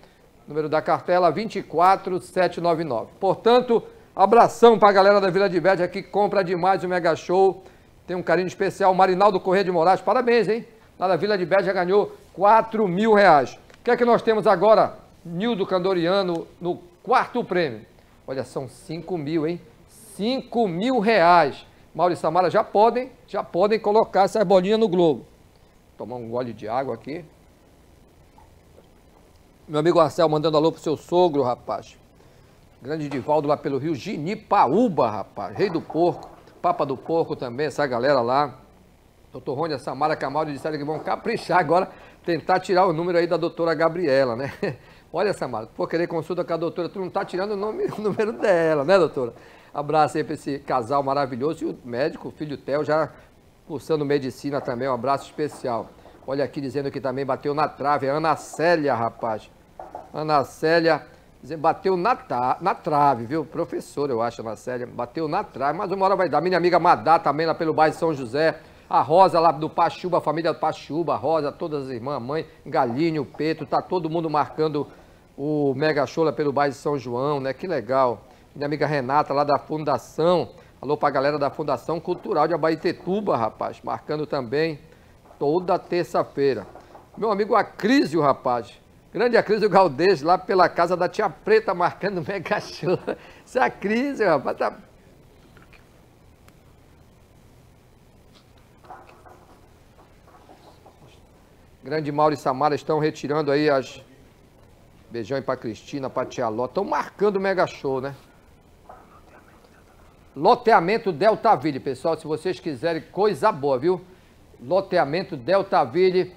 número da cartela 24799. Portanto, abração para a galera da Vila de Beja que compra demais o Mega Show. Tem um carinho especial, Marinaldo Correia de Moraes, parabéns, hein? Lá da Vila de Beja ganhou 4 mil reais. O que é que nós temos agora? Nildo Candoriano no quarto prêmio. Olha, são 5 mil, hein? 5 mil reais. Maurício Samara já podem, já podem colocar essas bolinhas no globo. Tomar um gole de água aqui. Meu amigo Marcel mandando alô pro seu sogro, rapaz. Grande Divaldo lá pelo Rio, Ginipaúba, rapaz. Rei do Porco, Papa do Porco também, essa galera lá. Doutor Rony, Samara Camaldi disseram que vão caprichar agora, tentar tirar o número aí da doutora Gabriela, né? Olha, Samara, por querer consulta com a doutora, tu não tá tirando o, nome, o número dela, né, doutora? Abraço aí para esse casal maravilhoso e o médico, o filho Theo, já cursando medicina também, um abraço especial. Olha aqui dizendo que também bateu na trave, Ana Célia, rapaz. Ana Célia bateu na, ta, na trave, viu? Professora, eu acho, Ana Célia, bateu na trave, mas uma hora vai dar. Minha amiga Madá também lá pelo bairro São José. A Rosa lá do Pachuba, a família do Pachuba, a Rosa, todas as irmãs, a mãe, Galinho, Peto, tá todo mundo marcando o Mega Show lá pelo bairro de São João, né? Que legal. Minha amiga Renata lá da Fundação. Alô pra galera da Fundação Cultural de Abaitetuba, rapaz, marcando também toda terça-feira. Meu amigo Acrísio, rapaz. Grande Acrísio Galdês, lá pela casa da Tia Preta, marcando Mega Show. Esse Acrísio, rapaz, tá Grande Mauro e Samara estão retirando aí as. Beijão aí pra Cristina, pra Tia Ló. Estão marcando o Mega Show, né? Loteamento Deltaville, pessoal. Se vocês quiserem, coisa boa, viu? Loteamento Deltaville.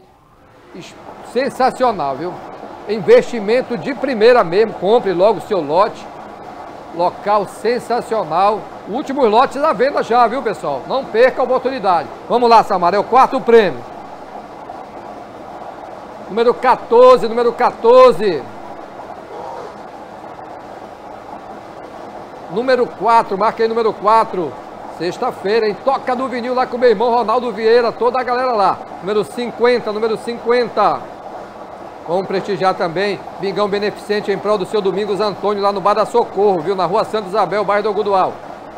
Sensacional, viu? Investimento de primeira mesmo. Compre logo o seu lote. Local sensacional. Últimos lotes à venda já, viu, pessoal? Não perca a oportunidade. Vamos lá, Samara. É o quarto prêmio. Número 14, número 14. Número 4, marca aí número 4. Sexta-feira, em Toca do Vinil lá com meu irmão Ronaldo Vieira, toda a galera lá. Número 50, número 50. Vamos prestigiar também Bingão Beneficente em prol do seu Domingos Antônio lá no Bar da Socorro, viu? Na rua Santa Isabel, bairro do Algodual.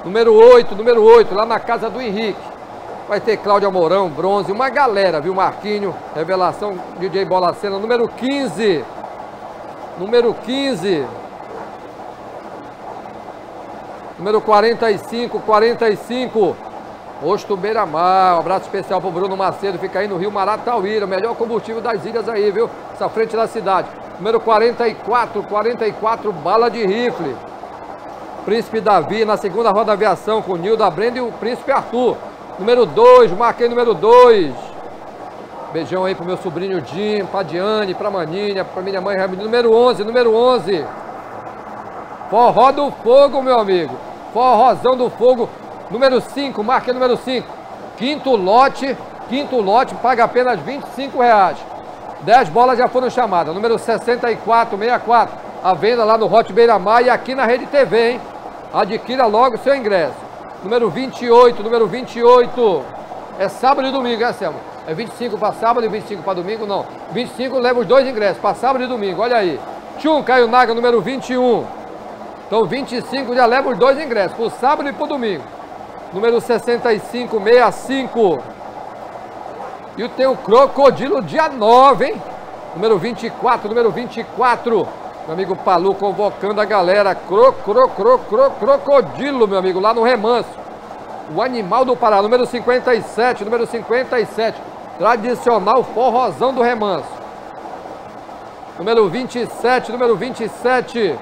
Número 8, número 8, lá na casa do Henrique. Vai ter Cláudia Mourão, bronze, uma galera, viu? Marquinho, revelação, DJ Bola Cena, número 15. Número 15. Número 45, 45. Posto Beira-Mar. Um abraço especial pro Bruno Macedo, fica aí no Rio Maratauíra, o melhor combustível das ilhas aí, viu? Essa frente da cidade. Número 44, 44, bala de rifle. Príncipe Davi na segunda roda aviação com o Nilda Brenda e o Príncipe Arthur. Número 2, marquei número 2. Beijão aí pro meu sobrinho Jim, pra Diane, pra Maninha, pra minha mãe Número 11, número 11. Forró do Fogo, meu amigo. Forrozão do Fogo. Número 5, marquei número 5. Quinto lote, quinto lote, paga apenas 25 reais. 10 bolas já foram chamadas. Número 64, 64. A venda lá no Hot Beira Mar e aqui na Rede TV, hein? Adquira logo seu ingresso número 28, número 28. É sábado e domingo, é, Selma? É 25 para sábado e 25 para domingo? Não. 25 leva os dois ingressos, para sábado e domingo. Olha aí. Tchum, Caio Naga, número 21. Então 25 já leva os dois ingressos, para o sábado e para o domingo. Número 6565. E tem o Crocodilo dia 9, hein? Número 24, número 24. Meu amigo Palu convocando a galera. Cro, cro, cro, cro, crocodilo, meu amigo, lá no remanso. O animal do Pará, número 57, número 57. Tradicional forrozão do remanso. Número 27, número 27.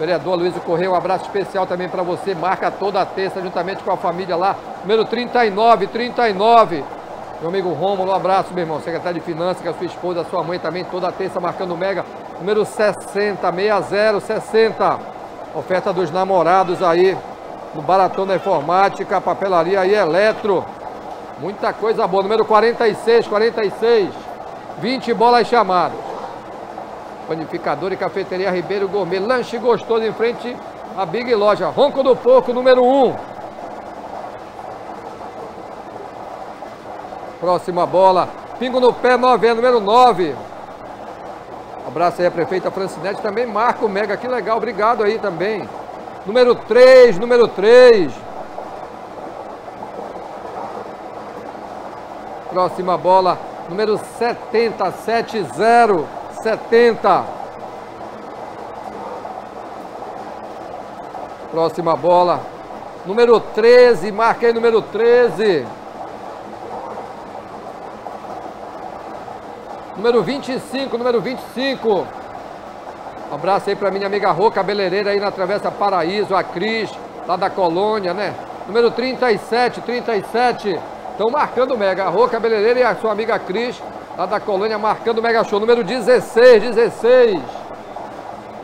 Vereador Luiz Correia, um abraço especial também para você. Marca toda a terça, juntamente com a família lá. Número 39, 39. Meu amigo Rômulo, um abraço, meu irmão. Secretário de Finanças, que é a sua esposa, a sua mãe também, toda a terça marcando Mega. Número 60, 60, 60. Oferta dos namorados aí, no Baratão da Informática, papelaria e eletro. Muita coisa boa. Número 46, 46. 20 bolas chamadas. Panificador e Cafeteria Ribeiro Gourmet. Lanche gostoso em frente à Big Loja. Ronco do Porco, número 1. Próxima bola. Pingo no pé, 9, número 9. Abraço aí a prefeita Francinete. Também marca o Mega. Que legal. Obrigado aí também. Número 3, número 3. Próxima bola. Número 70, 70. 70. Próxima bola. Número 13. Marquei número 13. Número 25, número 25. Um abraço aí para minha amiga Rô, cabeleireira aí na Travessa Paraíso, a Cris, lá da Colônia, né? Número 37, 37. Estão marcando o Mega. A Rô, cabeleireira e a sua amiga Cris, lá da Colônia, marcando o Mega Show. Número 16, 16.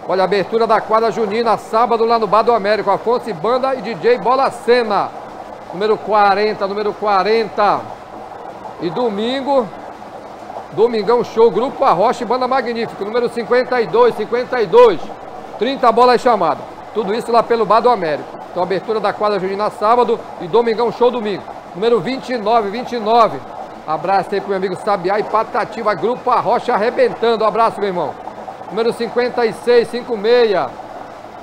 Olha abertura da quadra junina, sábado lá no Bar do Américo. Afonso e Banda e DJ Bola Cena. Número 40, número 40. E domingo, Domingão Show, Grupo Arrocha e Banda Magnífico, número 52, 52. 30 bolas chamadas. Tudo isso lá pelo Bar do Américo. Então, abertura da quadra junina sábado e Domingão Show domingo. Número 29, 29. Abraço aí pro meu amigo Sabiá e Patativa, Grupo Arrocha arrebentando. abraço, meu irmão. Número 56, 56.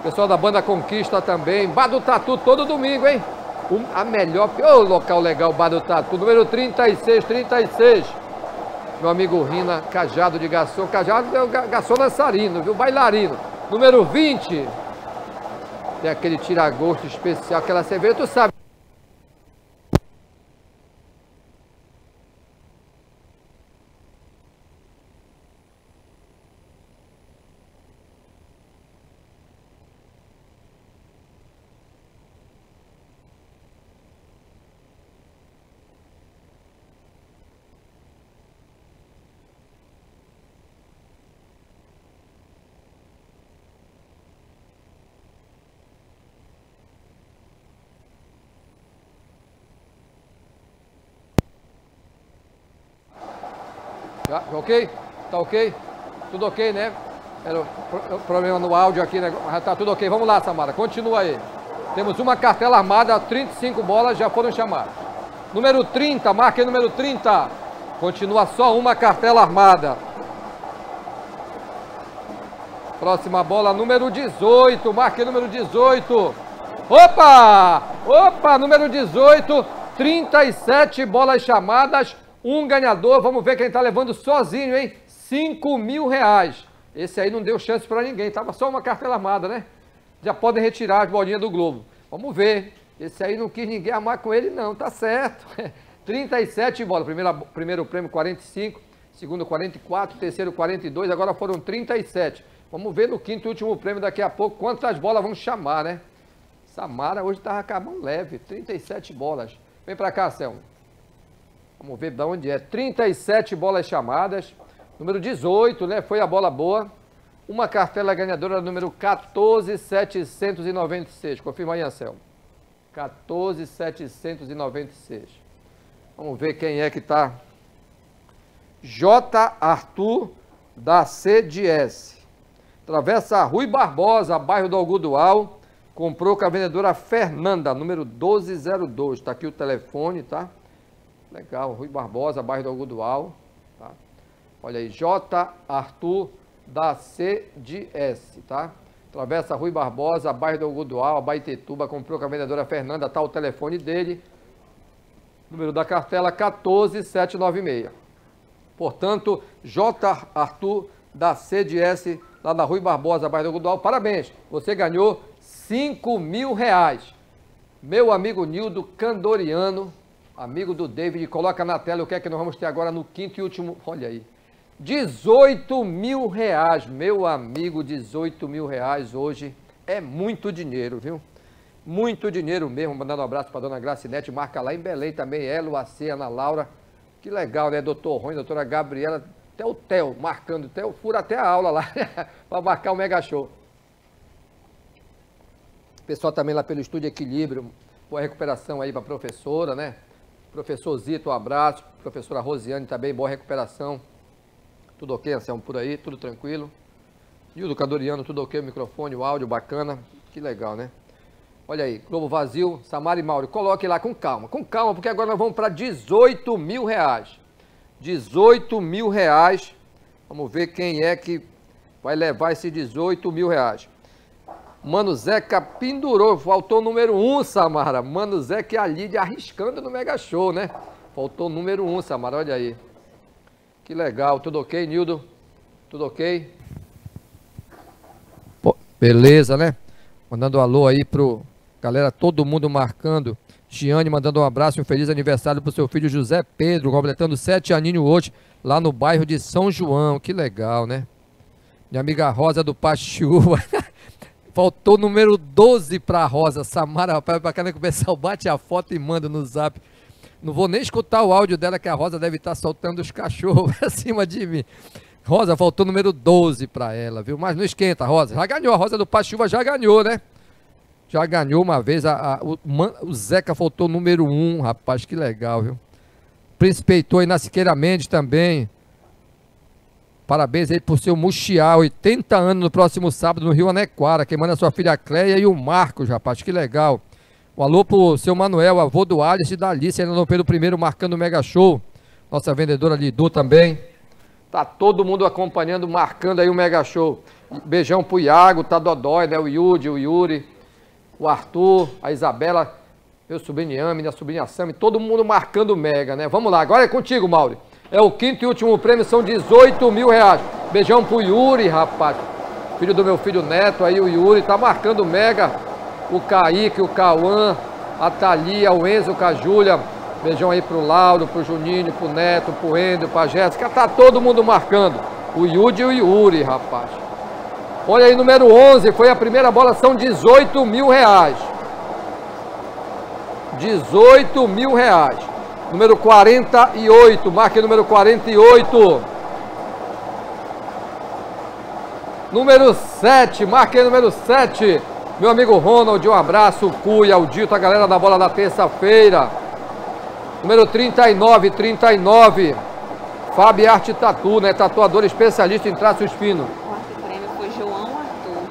Pessoal da Banda Conquista também. Bar do Tatu todo domingo, hein? a melhor, ô oh, local legal, Bar do Tatu. Número 36, 36 meu amigo Rina, cajado de garçom. Cajado é o garçom dançarino, viu? Bailarino. Número 20. Tem aquele tiragosto especial, aquela cerveja, tu sabe. Já, ok? Tá ok? Tudo ok, né? Era o problema no áudio aqui, né? Tá tudo ok. Vamos lá, Samara, continua aí. Temos uma cartela armada, 35 bolas já foram chamadas. Número 30, marque número 30. Continua só uma cartela armada. Próxima bola, número 18. Marque número 18. Opa! Opa, número 18. 37 bolas chamadas. Um ganhador, vamos ver quem está levando sozinho, hein? 5 mil reais. Esse aí não deu chance para ninguém, tava só uma cartela armada, né? Já podem retirar as bolinhas do Globo. Vamos ver. Esse aí não quis ninguém amar com ele, não, tá certo. 37 bolas. Primeiro, primeiro prêmio 45, segundo 44, terceiro 42, agora foram 37. Vamos ver no quinto e último prêmio daqui a pouco quantas bolas vão chamar, né? Samara hoje estava com a mão leve, 37 bolas. Vem para cá, Selma. Vamos ver de onde é. 37 bolas chamadas. Número 18, né? Foi a bola boa. Uma cartela ganhadora número 14796. Confirma aí, Anselmo. 14796. Vamos ver quem é que está. J. Arthur da CDS. Travessa Rui Barbosa, bairro do Algodual. Comprou com a vendedora Fernanda, número 1202. Está aqui o telefone, tá? Legal, Rui Barbosa, bairro do Algodual. Tá? Olha aí, J. Arthur da CDS, tá? Travessa Rui Barbosa, bairro do Algodual, Abaitetuba, comprou com a vendedora Fernanda, tá o telefone dele. Número da cartela 14796. Portanto, J. Arthur da CDS, lá da Rui Barbosa, bairro do Algodual. Parabéns, você ganhou 5 mil reais. Meu amigo Nildo Candoriano, amigo do David, coloca na tela o que é que nós vamos ter agora no quinto e último. Olha aí. 18 mil reais, meu amigo, 18 mil reais hoje é muito dinheiro, viu? Muito dinheiro mesmo. Mandando um abraço para dona Gracinete, marca lá em Belém também, ela, o AC, Ana Laura. Que legal, né? Doutor Rony, doutora Gabriela, até o Theo marcando, até o fura até a aula lá para marcar o Mega Show. Pessoal também lá pelo Estúdio Equilíbrio, boa recuperação aí para professora, né? Professor Zito, um abraço. Professora Rosiane também, boa recuperação. Tudo ok, Anselmo, por aí? Tudo tranquilo? Nildo Cadoriano, tudo ok? O microfone, o áudio, bacana. Que legal, né? Olha aí, Globo Vazio, Samara e Mauro, coloque lá com calma, com calma, porque agora nós vamos para 18 mil reais. 18 mil reais. Vamos ver quem é que vai levar esses 18 mil reais. Mano Zeca pendurou, faltou o número 1, um, Samara. Mano Zeca e a Lídia arriscando no Mega Show, né? Faltou o número 1, um, Samara, olha aí. Que legal, tudo ok, Nildo? Tudo ok? Pô, beleza, né? Mandando um alô aí pro galera, todo mundo marcando. Giane mandando um abraço e um feliz aniversário pro seu filho José Pedro, completando sete aninhos hoje, lá no bairro de São João. Que legal, né? Minha amiga Rosa do Pachuva. Faltou o número 12 para Rosa. Samara, rapaz, para cá começar, bate a foto e manda no zap. Não vou nem escutar o áudio dela, que a Rosa deve estar tá soltando os cachorros acima de mim. Rosa, faltou o número 12 para ela, viu? Mas não esquenta, Rosa. Já ganhou, a Rosa do Pachuva já ganhou, né? Já ganhou uma vez. A, a o, o, Zeca faltou o número 1, rapaz, que legal, viu? Príncipe Heitor e Siqueira Mendes também. Parabéns aí por seu Muxiá, 80 anos no próximo sábado no Rio Anequara. Quem manda é sua filha Cleia e o Marcos, rapaz, que legal. Um alô pro seu Manuel, avô do Alice e da Alice, ainda não pelo primeiro marcando o Mega Show. Nossa vendedora Lidu também. Tá todo mundo acompanhando, marcando aí o Mega Show. Beijão pro Iago, tá Dodói, né? O Yudi, o Yuri, o Arthur, a Isabela, meu sobrinho Yami, minha sobrinha Sami, todo mundo marcando o Mega, né? Vamos lá, agora é contigo, Mauri. É o quinto e último prêmio, são 18 mil reais. Beijão pro Yuri, rapaz. Filho do meu filho Neto aí, o Yuri, tá marcando mega. O Kaique, o Cauã, a Thalia, o Enzo, a Júlia. Beijão aí pro Lauro, pro Juninho, pro Neto, pro Endo, pra Jéssica. Tá todo mundo marcando. O Yudi e o Yuri, rapaz. Olha aí, número 11, foi a primeira bola, são 18 mil reais. 18 mil reais número 48, marque número 48. Número 7, marque número 7. Meu amigo Ronald, um abraço, Cuia, o Dito, a galera da bola da terça-feira. Número 39, 39. Fabi Arte Tatu, né? Tatuador especialista em traços finos. O quarto prêmio foi João Arthur.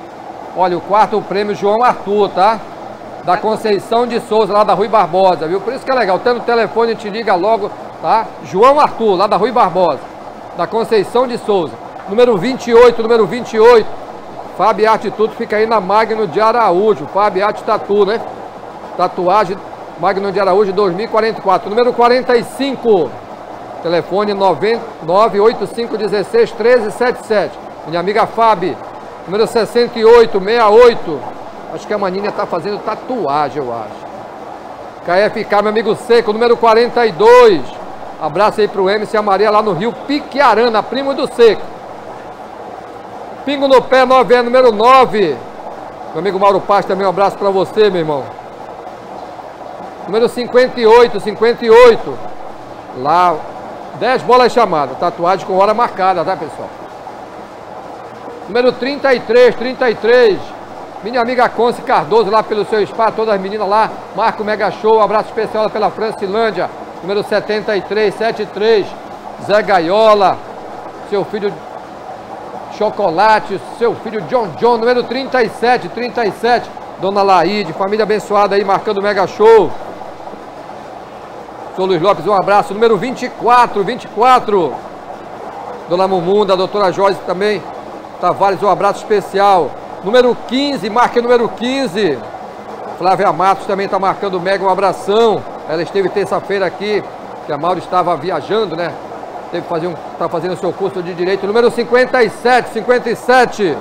Olha, o quarto prêmio João Arthur, tá? Da Conceição de Souza, lá da Rui Barbosa, viu? Por isso que é legal, tendo telefone, te liga logo, tá? João Arthur, lá da Rui Barbosa, da Conceição de Souza. Número 28, número 28, Fábio Arte Tudo fica aí na Magno de Araújo, Fábio Arte Tatu, né? Tatuagem Magno de Araújo 2044. Número 45, telefone 98516 1377. Minha amiga Fábio, número 6868. Acho que a Maninha está fazendo tatuagem, eu acho. KFK, meu amigo Seco, número 42. Abraço aí pro MC a Maria lá no Rio Piquiarana, primo do Seco. Pingo no pé, 9 é número 9. Meu amigo Mauro Paz também um abraço para você, meu irmão. Número 58, 58. Lá, 10 bolas chamadas. Tatuagem com hora marcada, tá, pessoal? Número 33, 33. Minha amiga Conce Cardoso lá pelo seu espaço, todas as meninas lá. Marco Mega Show, um abraço especial pela Francilândia, número 7373. Zé Gaiola, seu filho Chocolate, seu filho John John, número 37, 37. Dona Laide, família abençoada aí, marcando o Mega Show. Sou Luiz Lopes, um abraço. Número 24, 24. Dona Mumunda, doutora Joyce também. Tavares, um abraço especial. Número 15, marca número 15. Flávia Matos também está marcando o Mega, um abração. Ela esteve terça-feira aqui, que a Mauro estava viajando, né? Teve que fazer um, tá fazendo o seu curso de Direito. Número 57, 57.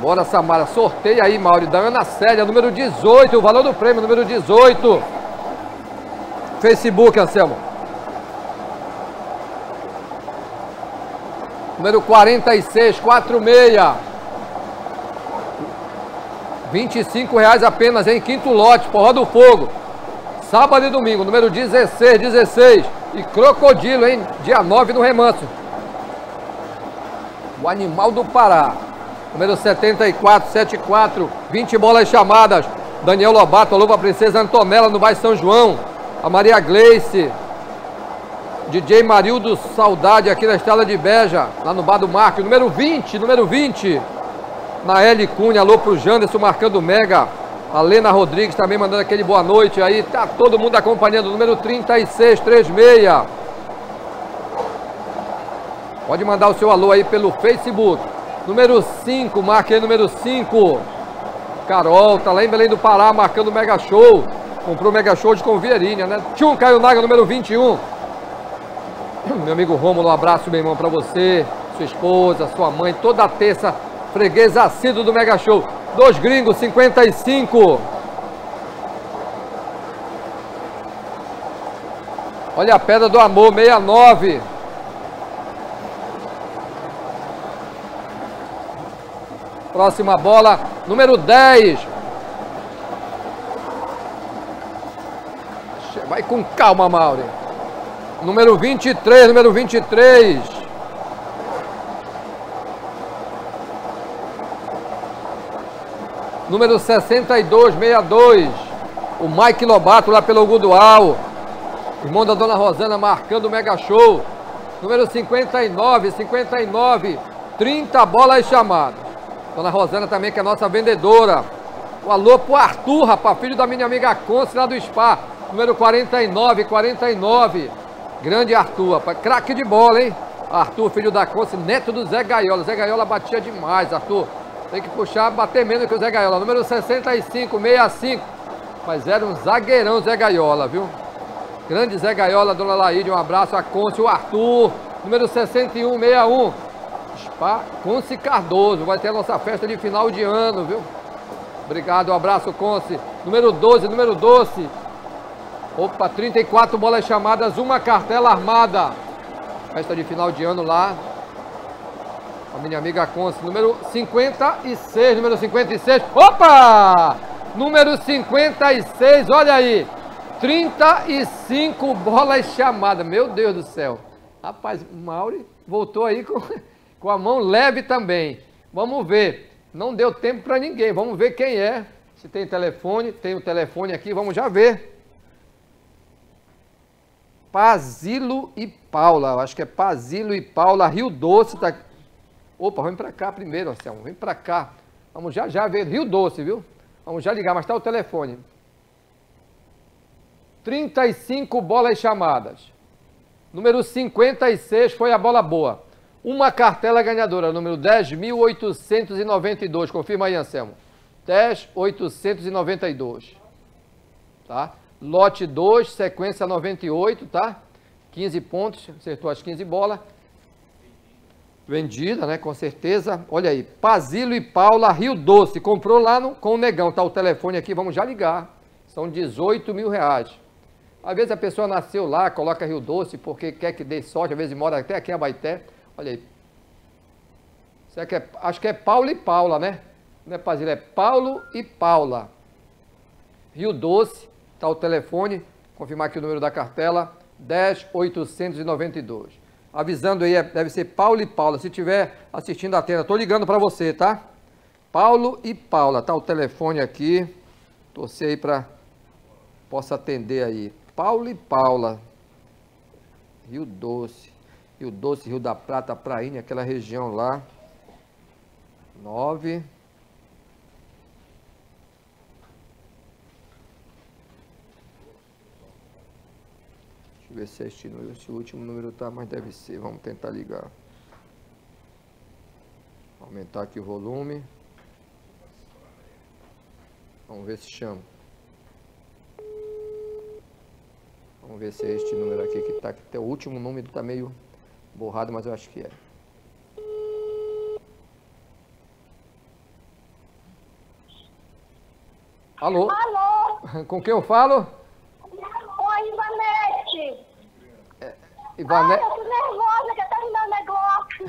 Bora, Samara. Sorteia aí, Mauro. Da Ana Célia, número 18. O valor do prêmio, número 18. Facebook, Anselmo. Número 46, 46. 25 reais apenas em quinto lote, porra do fogo. Sábado e domingo, número 16, 16. E crocodilo, hein? Dia 9 no remanso. O animal do Pará. Número 74, 74. 20 bolas chamadas. Daniel Lobato, alô pra Princesa Antonella no bairro São João. A Maria Gleice. DJ Marildo Saudade aqui na Estrada de Beja, lá no Bar do Marco. Número 20, número 20. Naeli Cunha, alô pro Janderson marcando Mega. A Lena Rodrigues também mandando aquele boa noite aí. Tá todo mundo acompanhando. Número 3636. Pode mandar o seu alô aí pelo Facebook. Número 5, marque aí número 5. Carol, tá lá em Belém do Pará, marcando Mega Show. Comprou Mega Show de Convieirinha, né? Tchum, Caio Naga, número 21. Meu amigo Rômulo, um abraço, meu irmão, pra você, sua esposa, sua mãe, toda a terça, freguês assíduo do Mega Show. Dois gringos, 55. Olha a pedra do amor, 69. Próxima bola, número 10. Vai com calma, Mauri. Número 23, número 23. Número 62, 62. O Mike Lobato lá pelo Gudual. Irmão da Dona Rosana marcando o Mega Show. Número 59, 59. 30 bolas chamadas. Dona Rosana também, que é nossa vendedora. Um alô pro Arthur, rapaz, filho da minha amiga Conce lá do Spa. Número 49, 49. Grande Arthur, rapaz. Craque de bola, hein? Arthur, filho da Conce, neto do Zé Gaiola. Zé Gaiola batia demais, Arthur. Tem que puxar, bater menos que o Zé Gaiola. Número 65, 65. Mas era um zagueirão Zé Gaiola, viu? Grande Zé Gaiola, Dona Laíde, um abraço. A Conce, o Arthur. Número 61, 61. Spa Conce Cardoso. Vai ter a nossa festa de final de ano, viu? Obrigado, um abraço, Conce. Número 12, número 12. Opa, 34 bolas chamadas, uma cartela armada. Festa de final de ano lá. A minha amiga Conce, número 56, número 56. Opa! Número 56, olha aí. 35 bolas chamadas. Meu Deus do céu. Rapaz, o Mauri voltou aí com, com a mão leve também. Vamos ver. Não deu tempo para ninguém. Vamos ver quem é. Se tem telefone, tem o telefone aqui, vamos já ver. Pazilo e Paula, acho que é Pazilo e Paula, Rio Doce. Tá... Opa, vem para cá primeiro, Anselmo, vem para cá. Vamos já já ver, Rio Doce, viu? Vamos já ligar, mas está o telefone. 35 bolas chamadas. Número 56 foi a bola boa. Uma cartela ganhadora, número 10.892. Confirma aí, Anselmo. 10.892. Tá? Lote 2, sequência 98, tá? 15 pontos, acertou as 15 bolas. Vendida, né? Com certeza. Olha aí, Pazilo e Paula, Rio Doce. Comprou lá no, com o Negão. Tá o telefone aqui, vamos já ligar. São 18 mil reais. Às vezes a pessoa nasceu lá, coloca Rio Doce porque quer que dê sorte, às vezes mora até aqui em Abaité. Olha aí. Será que é, acho que é Paulo e Paula, né? Não é Pazilo, é Paulo e Paula. Rio Doce. Está o telefone, confirmar aqui o número da cartela, 10892. Avisando aí, é, deve ser Paulo e Paula. Se tiver assistindo a tela, estou ligando para você, tá? Paulo e Paula, tá o telefone aqui. Torcer aí para possa atender aí. Paulo e Paula. Rio Doce. Rio Doce, Rio da Prata, Prainha, aquela região lá. 9 ver se é este número, o último número tá, mas deve ser. Vamos tentar ligar. Aumentar aqui o volume. Vamos ver se chama. Vamos ver se é este número aqui que tá. Que o último número tá meio borrado, mas eu acho que é. Alô? Alô? Com quem eu falo? Oi, Ivanete. Ivane... Ai, eu tô nervosa, quer terminar o negócio.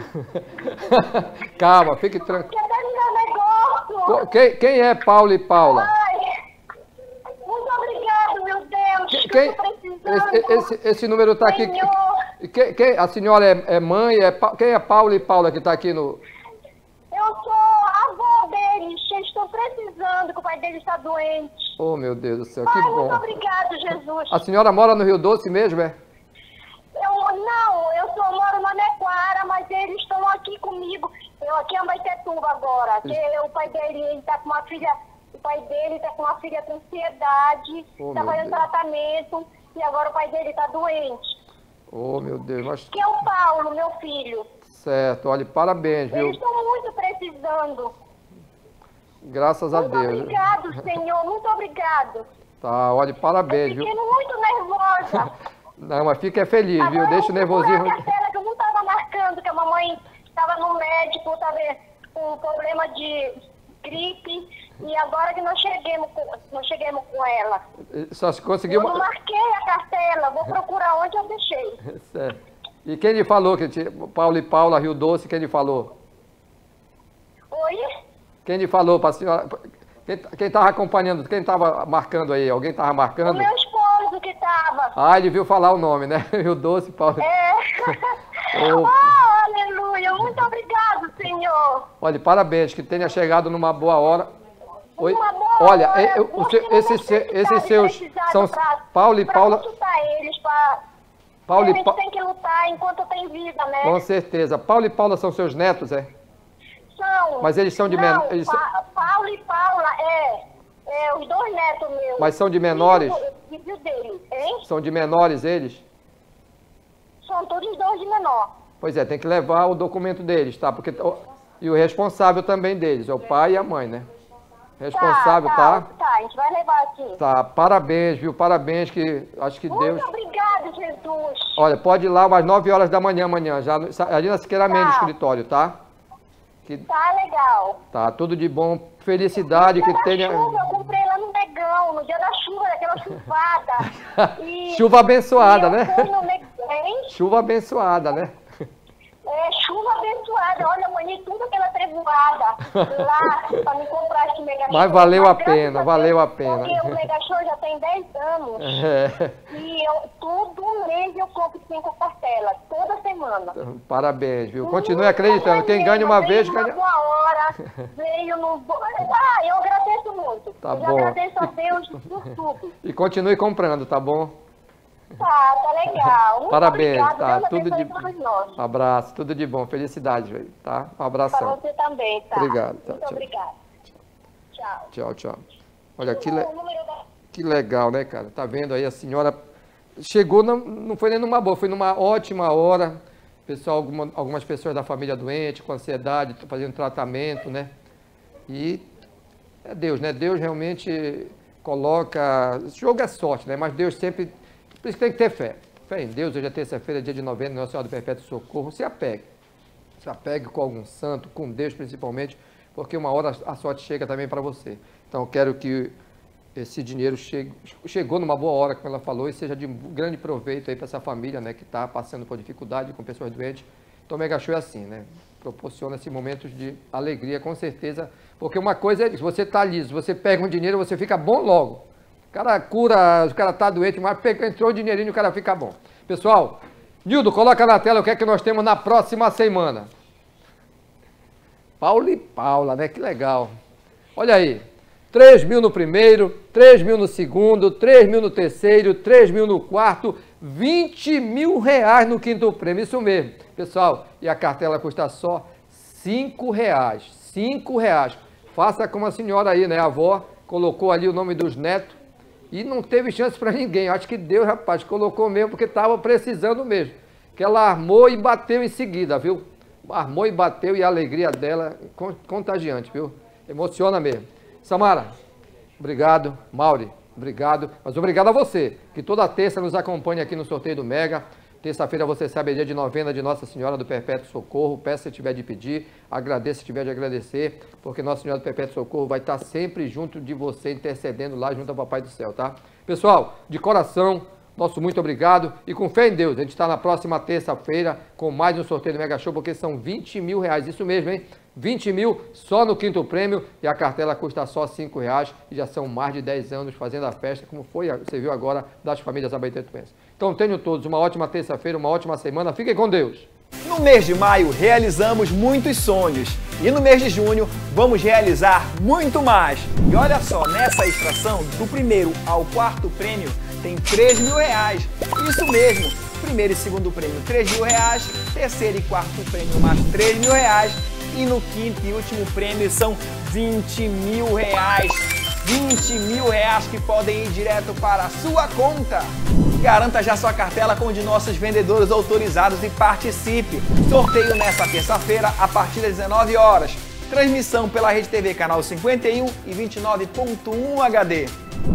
Calma, fique tranquilo. Quer terminar o negócio. Quem, quem é Paulo e Paula? Ai, muito obrigado, meu Deus. Quem, esse, esse, esse número está aqui. Quem, quem- a senhora é, é mãe? É, quem é Paulo e Paula que está aqui no. Eu sou avó deles. Eu estou precisando, que o pai deles está doente. Oh, meu Deus do céu, que Ai, muito bom. obrigado, Jesus. A senhora mora no Rio Doce mesmo, é? Aqui comigo. Eu aqui em Baitetuba agora. Que o pai dele, ele tá com uma filha, o pai dele tá com uma filha com ansiedade, Oh, tá fazendo Deus. tratamento, e agora o pai dele tá doente. Oh, meu Deus, mas. Que é o Paulo, meu filho. Certo, olha, parabéns, Eles viu? estão muito precisando. Graças a Muito Deus. viu? obrigado, Senhor, muito obrigado. Tá, olha, Eu parabéns, viu? fiquei muito nervosa. Não, mas fica feliz, viu? Agora, Deixa o eu a cartela que eu não estava marcando, que a mamãe estava no médico, estava com problema de gripe, e agora que nós chegamos com, nós chegamos com ela. Só se conseguiu. Eu não marquei a cartela, vou procurar onde eu deixei. Certo. E quem lhe falou que tinha Paulo e Paula, Rio Doce, quem lhe falou? Oi? Quem lhe falou para a senhora? Quem estava acompanhando? Quem estava marcando aí? Alguém estava O marcando? meu esposo que estava. Ah, ele viu falar o nome, né? Rio Doce, Paulo. É. Ô. Oh. Muito obrigado, Senhor. Olha, parabéns, que tenha chegado numa boa hora. Oi. Uma boa Olha, hora. eu- seu- não esses, esses seus são pra- Paulo e pra Paula. eles, pra... Paulo e Pa- tem que lutar enquanto tem vida, né? Com certeza. Paulo e Paula são seus netos, é? São. Mas eles são de Não, men- eles são- Pa- Paulo e Paula, é. É, os dois netos meus. Mas são de menores? Filho, filho hein? São de menores eles? São todos dois de menor. Pois é, tem que levar o documento deles, tá? Porque e o responsável também deles, é o pai e a mãe, né? Responsável, tá? Tá, tá, a gente vai levar aqui. Tá, parabéns, viu? Parabéns que acho que Muito Deus. obrigada, Jesus. Olha, pode ir lá às 9 horas da manhã amanhã, já ali na Siqueira Mendes, Tá. escritório, tá? Que Tá legal. tá tudo de bom, felicidade que tenha chuva, eu comprei lá no Negão, no dia da chuva, daquela chuvada. E- chuva abençoada, eu né? Negão? Chuva abençoada, né? É, chuva abençoada. Olha, eu manhei tudo aquela trevoada lá pra me comprar esse mega show. Mas valeu a pena, valeu a pena. Porque o mega show já tem 10 anos. É, E eu, todo mês eu compro cinco cartelas, toda semana. parabéns, viu? Continue acreditando. Quem ganha uma veio vez, ganha. boa hora, veio no... Ah, eu agradeço muito. Tá eu bom. agradeço a Deus por tudo. E continue comprando, tá bom? Tá, tá legal. Muito Parabéns, obrigado. tá? Deus Tudo de todos nós. abraço, tudo de bom, felicidade, velho, tá? Um Pra abração. você também, tá? Obrigado, tá, Muito tchau. obrigada. Tchau. Tchau, tchau. Olha que, le- que legal, né, cara? Tá vendo aí a senhora chegou, não, não foi nem numa boa, foi numa ótima hora. Pessoal, alguma- algumas pessoas da família doente, com ansiedade, fazendo tratamento, né? E é Deus, né? Deus realmente coloca. Jogo é sorte, né? Mas Deus sempre. Por isso que tem que ter fé. Fé em Deus, hoje é terça-feira, dia de novembro, Nossa Senhora do Perpétuo Socorro. Se apegue. Se apegue com algum santo, com Deus principalmente, porque uma hora a sorte chega também para você. Então, eu quero que esse dinheiro chegue, chegou numa boa hora, como ela falou, e seja de grande proveito aí para essa família, né, que está passando por dificuldade com pessoas doentes. Então, Mega Show é assim, né? Proporciona esses momentos de alegria, com certeza. Porque uma coisa é, se você está liso, você pega um dinheiro, você fica bom logo. O cara cura, o cara está doente, mas entrou o dinheirinho, o cara fica bom. Pessoal, Nildo, coloca na tela o que é que nós temos na próxima semana. Paulo e Paula, né? Que legal. Olha aí. 3 mil no primeiro, 3 mil no segundo, 3 mil no terceiro, 3 mil no quarto, 20 mil reais no quinto prêmio. Isso mesmo. Pessoal, e a cartela custa só 5 reais. 5 reais. Faça como a senhora aí, né? A avó colocou ali o nome dos netos E não teve chance para ninguém. Acho que Deus, rapaz, colocou mesmo porque estava precisando mesmo. Que ela armou e bateu em seguida, viu? Armou e bateu e a alegria dela contagiante, viu? Emociona mesmo. Samara, obrigado. Mauri, obrigado. Mas obrigado a você, que toda terça nos acompanha aqui no sorteio do Mega. Terça-feira você sabe, é dia de novena de Nossa Senhora do Perpétuo Socorro. Peça se tiver de pedir, agradeça se tiver de agradecer, porque Nossa Senhora do Perpétuo Socorro vai estar sempre junto de você, intercedendo lá junto ao Papai do Céu, tá? Pessoal, de coração, nosso muito obrigado e com fé em Deus, a gente está na próxima terça-feira com mais um sorteio do Mega Show, porque são 20 mil reais, isso mesmo, hein? 20 mil só no quinto prêmio e a cartela custa só 5 reais e já são mais de 10 anos fazendo a festa, como foi, você viu agora, das famílias abaitetuenses. Então tenham todos uma ótima terça-feira, uma ótima semana, fiquem com Deus! No mês de maio realizamos muitos sonhos e no mês de junho vamos realizar muito mais. E olha só, nessa extração, do primeiro ao quarto prêmio tem 3 mil reais. Isso mesmo, primeiro e segundo prêmio 3 mil reais, terceiro e quarto prêmio mais 3 mil reais e no quinto e último prêmio são 20 mil reais. 20 mil reais que podem ir direto para a sua conta. Garanta já sua cartela com um de nossos vendedores autorizados e participe. Sorteio nesta terça-feira a partir das 19 horas. Transmissão pela Rede TV Canal 51 e 29.1 HD.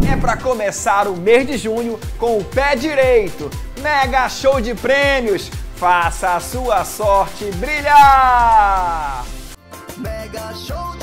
É para começar o mês de junho com o pé direito. Mega show de prêmios. Faça a sua sorte brilhar! Mega Show.